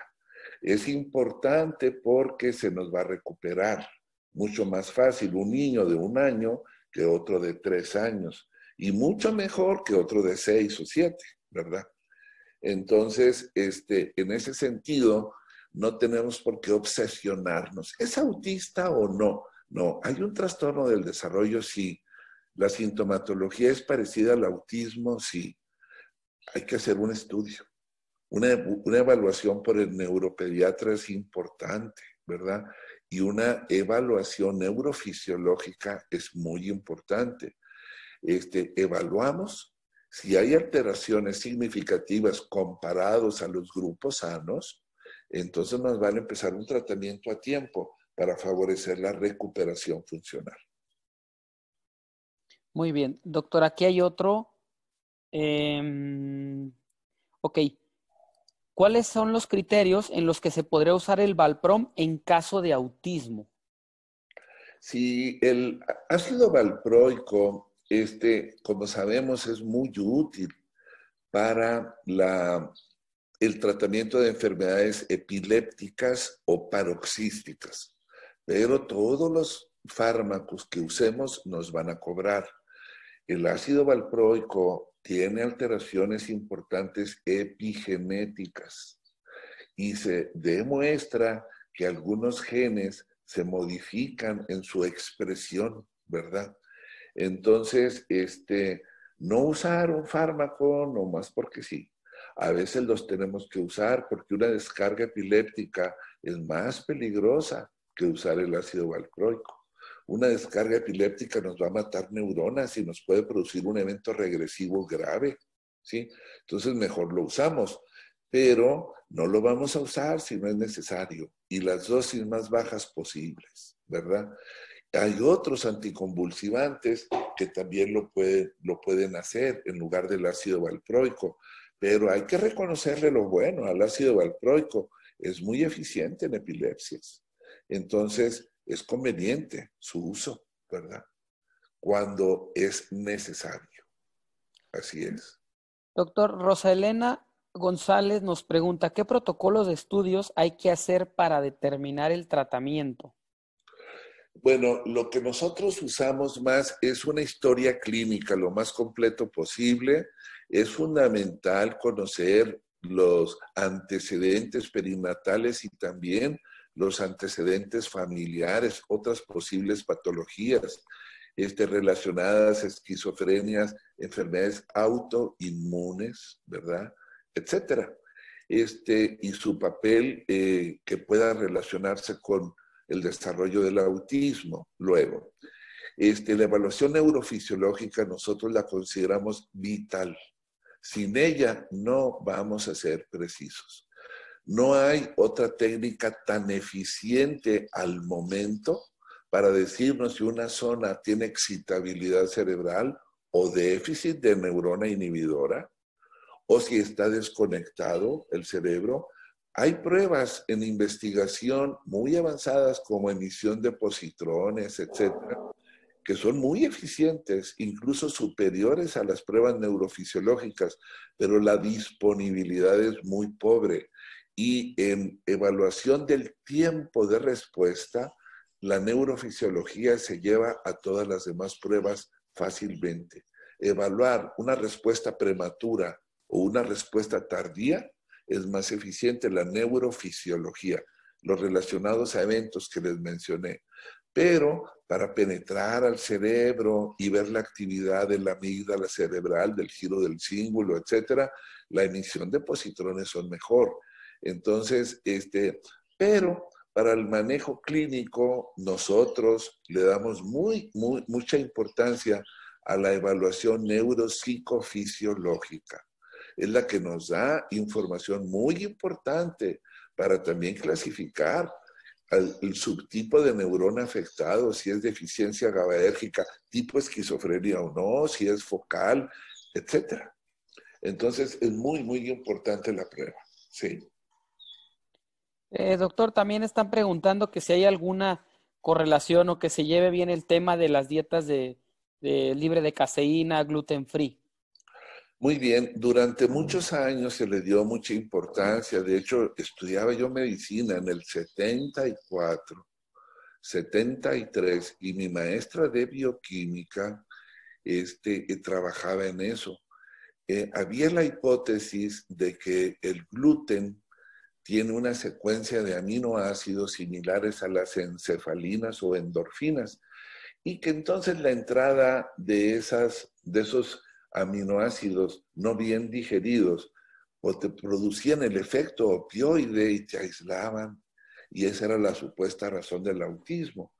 Es importante porque se nos va a recuperar mucho más fácil un niño de un año que otro de tres años y mucho mejor que otro de seis o siete. ¿verdad? Entonces, este, en ese sentido, no tenemos por qué obsesionarnos. ¿Es autista o no? No, hay un trastorno del desarrollo, sí. La sintomatología es parecida al autismo, sí. Hay que hacer un estudio. Una, una evaluación por el neuropediatra es importante, ¿verdad? Y una evaluación neurofisiológica es muy importante. Este, evaluamos si hay alteraciones significativas comparados a los grupos sanos, entonces nos van a empezar un tratamiento a tiempo para favorecer la recuperación funcional. Muy bien, doctor, aquí hay otro. Em, ok, ¿cuáles son los criterios en los que se podría usar el Valprom en caso de autismo? Si el ácido valproico este, como sabemos, es muy útil para el tratamiento de enfermedades epilépticas o paroxísticas. Pero todos los fármacos que usemos nos van a cobrar. El ácido valproico tiene alteraciones importantes epigenéticas y se demuestra que algunos genes se modifican en su expresión, ¿verdad? Entonces, este, no usar un fármaco nomás porque sí. A veces los tenemos que usar porque una descarga epiléptica es más peligrosa que usar el ácido valproico. Una descarga epiléptica nos va a matar neuronas y nos puede producir un evento regresivo grave, ¿sí? Entonces mejor lo usamos, pero no lo vamos a usar si no es necesario y las dosis más bajas posibles, ¿verdad? Hay otros anticonvulsivantes que también lo, lo pueden hacer en lugar del ácido valproico, pero hay que reconocerle lo bueno al ácido valproico. Es muy eficiente en epilepsias. Entonces, es conveniente su uso, ¿verdad? Cuando es necesario. Así es. Doctor Rosa Elena González nos pregunta, ¿qué protocolos de estudios hay que hacer para determinar el tratamiento? Bueno, lo que nosotros usamos más es una historia clínica lo más completo posible. Es fundamental conocer los antecedentes perinatales y también los antecedentes familiares, otras posibles patologías. este, relacionadas esquizofrenias, enfermedades autoinmunes, ¿verdad? Etcétera. Este, y su papel eh, que pueda relacionarse con el desarrollo del autismo. Luego, este, la evaluación neurofisiológica nosotros la consideramos vital. Sin ella no vamos a ser precisos. No hay otra técnica tan eficiente al momento para decirnos si una zona tiene excitabilidad cerebral o déficit de neurona inhibidora, o si está desconectado el cerebro. Hay pruebas en investigación muy avanzadas como emisión de positrones, etcétera, que son muy eficientes, incluso superiores a las pruebas neurofisiológicas, pero la disponibilidad es muy pobre. Y en evaluación del tiempo de respuesta, la neurofisiología se lleva a todas las demás pruebas fácilmente. Evaluar una respuesta prematura o una respuesta tardía es más eficiente la neurofisiología, los relacionados a eventos que les mencioné. Pero para penetrar al cerebro y ver la actividad de la amígdala cerebral, del giro del cíngulo, etcétera, la emisión de positrones son mejor. Entonces, este, pero para el manejo clínico, nosotros le damos muy, muy, mucha importancia a la evaluación neuropsicofisiológica. Es la que nos da información muy importante para también clasificar el subtipo de neurona afectado, si es deficiencia GABAérgica, tipo esquizofrenia o no, si es focal, etc. Entonces es muy, muy importante la prueba. Sí. Eh, doctor, también están preguntando que si hay alguna correlación o que se lleve bien el tema de las dietas de, de libre de caseína, gluten free. Muy bien, durante muchos años se le dio mucha importancia, de hecho estudiaba yo medicina en el 74, 73 y mi maestra de bioquímica este, eh, trabajaba en eso. Eh, había la hipótesis de que el gluten tiene una secuencia de aminoácidos similares a las encefalinas o endorfinas y que entonces la entrada de, esas, de esos aminoácidos no bien digeridos o te producían el efecto opioide y te aislaban. Y esa era la supuesta razón del autismo.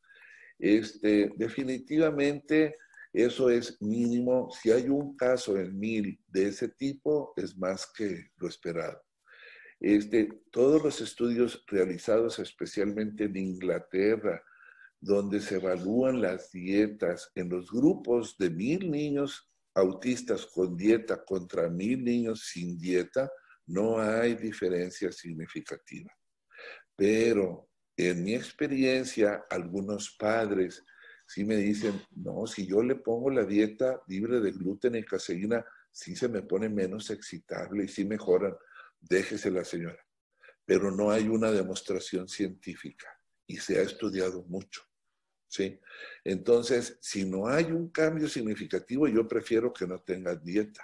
Este, definitivamente eso es mínimo. Si hay un caso en mil de ese tipo, es más que lo esperado. Este, todos los estudios realizados especialmente en Inglaterra, donde se evalúan las dietas en los grupos de mil niños autistas con dieta contra mil niños sin dieta, no hay diferencia significativa. Pero en mi experiencia, algunos padres sí me dicen, no, si yo le pongo la dieta libre de gluten y caseína, sí se me pone menos excitable y sí mejoran. Déjese la señora. Pero no hay una demostración científica y se ha estudiado mucho. ¿sí? Entonces, si no hay un cambio significativo, yo prefiero que no tengas dieta.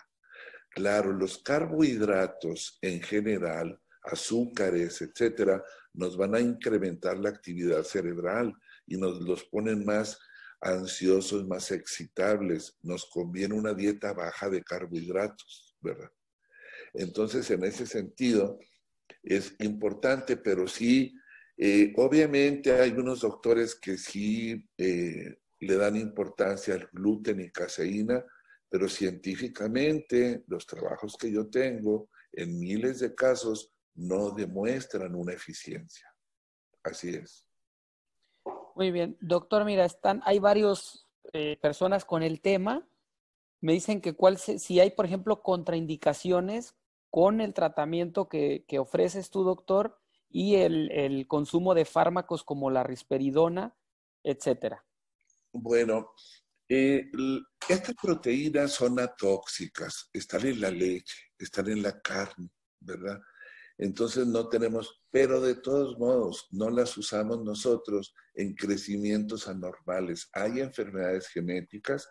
Claro, los carbohidratos en general, azúcares, etcétera, nos van a incrementar la actividad cerebral y nos los ponen más ansiosos, más excitables. Nos conviene una dieta baja de carbohidratos, ¿verdad? Entonces, en ese sentido, es importante, pero sí eh, obviamente hay unos doctores que sí eh, le dan importancia al gluten y caseína, pero científicamente los trabajos que yo tengo en miles de casos no demuestran una eficiencia. Así es. Muy bien, doctor, mira, están, hay varias eh, personas con el tema. Me dicen que cuál si hay, por ejemplo, contraindicaciones con el tratamiento que, ofreces tú, doctor, y el, consumo de fármacos como la risperidona, etcétera? Bueno, eh, estas proteínas son atóxicas, están en la leche, están en la carne, ¿verdad? Entonces no tenemos, pero de todos modos no las usamos nosotros en crecimientos anormales. Hay enfermedades genéticas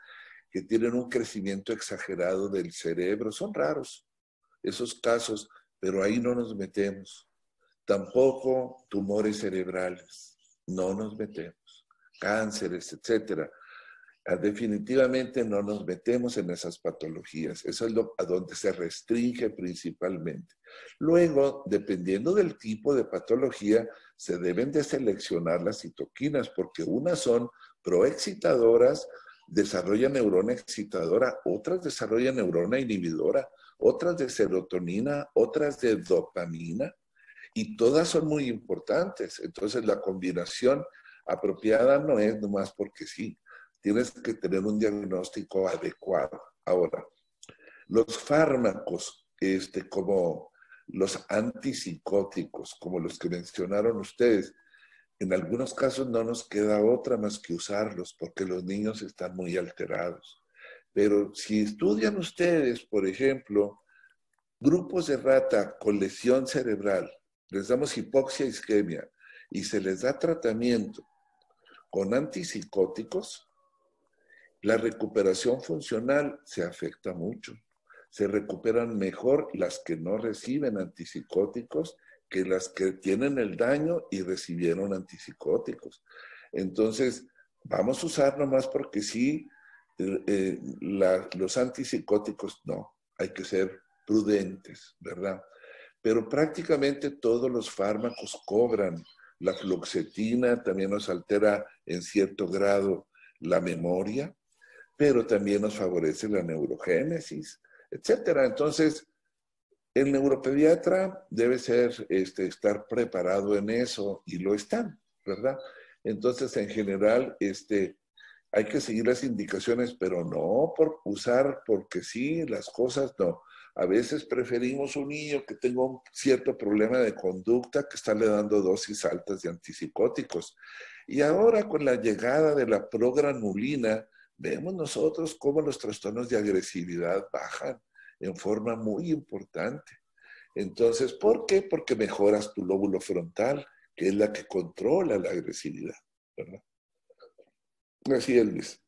que tienen un crecimiento exagerado del cerebro, son raros esos casos, pero ahí no nos metemos. Tampoco tumores cerebrales, no nos metemos, cánceres, etc. Ah, definitivamente no nos metemos en esas patologías. Eso es a donde se restringe principalmente. Luego, dependiendo del tipo de patología, se deben de seleccionar las citoquinas, porque unas son proexcitadoras, desarrollan neurona excitadora, otras desarrollan neurona inhibidora, otras de serotonina, otras de dopamina, y todas son muy importantes. Entonces, la combinación apropiada no es nomás porque sí tienes que tener un diagnóstico adecuado. Ahora, los fármacos, este, como los antipsicóticos, como los que mencionaron ustedes, en algunos casos no nos queda otra más que usarlos porque los niños están muy alterados. Pero si estudian ustedes, por ejemplo, grupos de rata con lesión cerebral, les damos hipoxia isquemia y se les da tratamiento con antipsicóticos, la recuperación funcional se afecta mucho. Se recuperan mejor las que no reciben antipsicóticos que las que tienen el daño y recibieron antipsicóticos. Entonces, vamos a usar nomás porque sí, eh, los antipsicóticos no, hay que ser prudentes, ¿verdad? Pero prácticamente todos los fármacos cobran. La fluoxetina también nos altera en cierto grado la memoria, pero también nos favorece la neurogénesis, etcétera. Entonces, el neuropediatra debe ser, este, estar preparado en eso y lo están, ¿verdad? Entonces, en general, este, hay que seguir las indicaciones, pero no por usar porque sí las cosas, no. A veces preferimos un niño que tenga un cierto problema de conducta que estarle dando dosis altas de antipsicóticos. Y ahora con la llegada de la progranulina, vemos nosotros cómo los trastornos de agresividad bajan en forma muy importante. Entonces, ¿por qué? Porque mejoras tu lóbulo frontal, que es la que controla la agresividad. ¿verdad? Así es, Luis.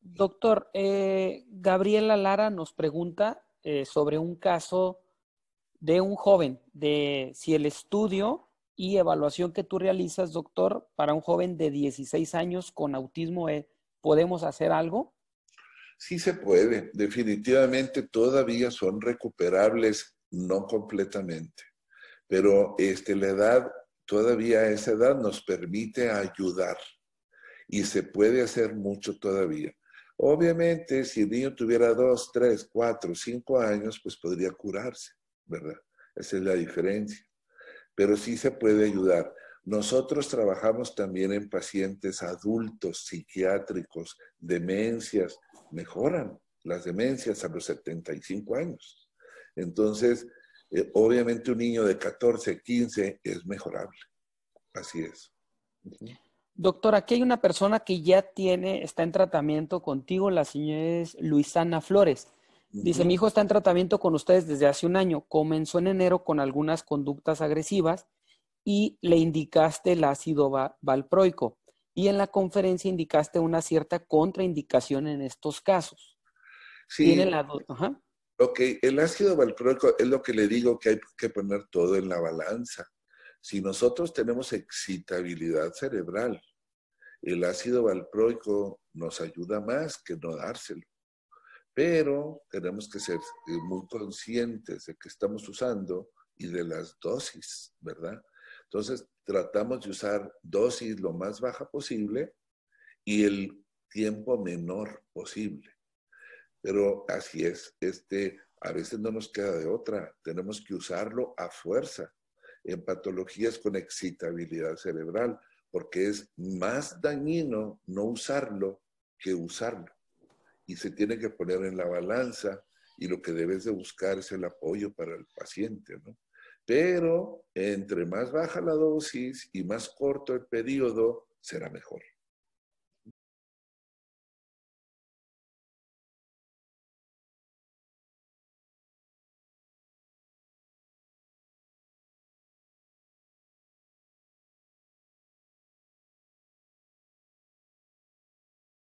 Doctor, eh, Gabriela Lara nos pregunta eh, sobre un caso de un joven, de si el estudio y evaluación que tú realizas, doctor, para un joven de 16 años con autismo es ¿Podemos hacer algo? Sí se puede. Definitivamente todavía son recuperables, no completamente. Pero este, la edad, todavía esa edad nos permite ayudar. Y se puede hacer mucho todavía. Obviamente, si el niño tuviera dos, tres, cuatro, cinco años, pues podría curarse, ¿verdad? Esa es la diferencia. Pero sí se puede ayudar. Nosotros trabajamos también en pacientes adultos, psiquiátricos, demencias, mejoran las demencias a los 75 años. Entonces, eh, obviamente un niño de 14, 15 es mejorable. Así es. Doctor, aquí hay una persona que ya tiene, está en tratamiento contigo, la señora es Luisana Flores. Dice, mi hijo está en tratamiento con ustedes desde hace un año. Comenzó en enero con algunas conductas agresivas y le indicaste el ácido valproico. Y en la conferencia indicaste una cierta contraindicación en estos casos. Sí. ¿Tiene la Ajá. Ok, el ácido valproico es lo que le digo que hay que poner todo en la balanza. Si nosotros tenemos excitabilidad cerebral, el ácido valproico nos ayuda más que no dárselo. Pero tenemos que ser muy conscientes de que estamos usando y de las dosis, ¿verdad? Entonces, tratamos de usar dosis lo más baja posible y el tiempo menor posible. Pero así es, este, a veces no nos queda de otra, tenemos que usarlo a fuerza en patologías con excitabilidad cerebral, porque es más dañino no usarlo que usarlo. Y se tiene que poner en la balanza y lo que debes de buscar es el apoyo para el paciente, ¿no? Pero entre más baja la dosis y más corto el periodo, será mejor.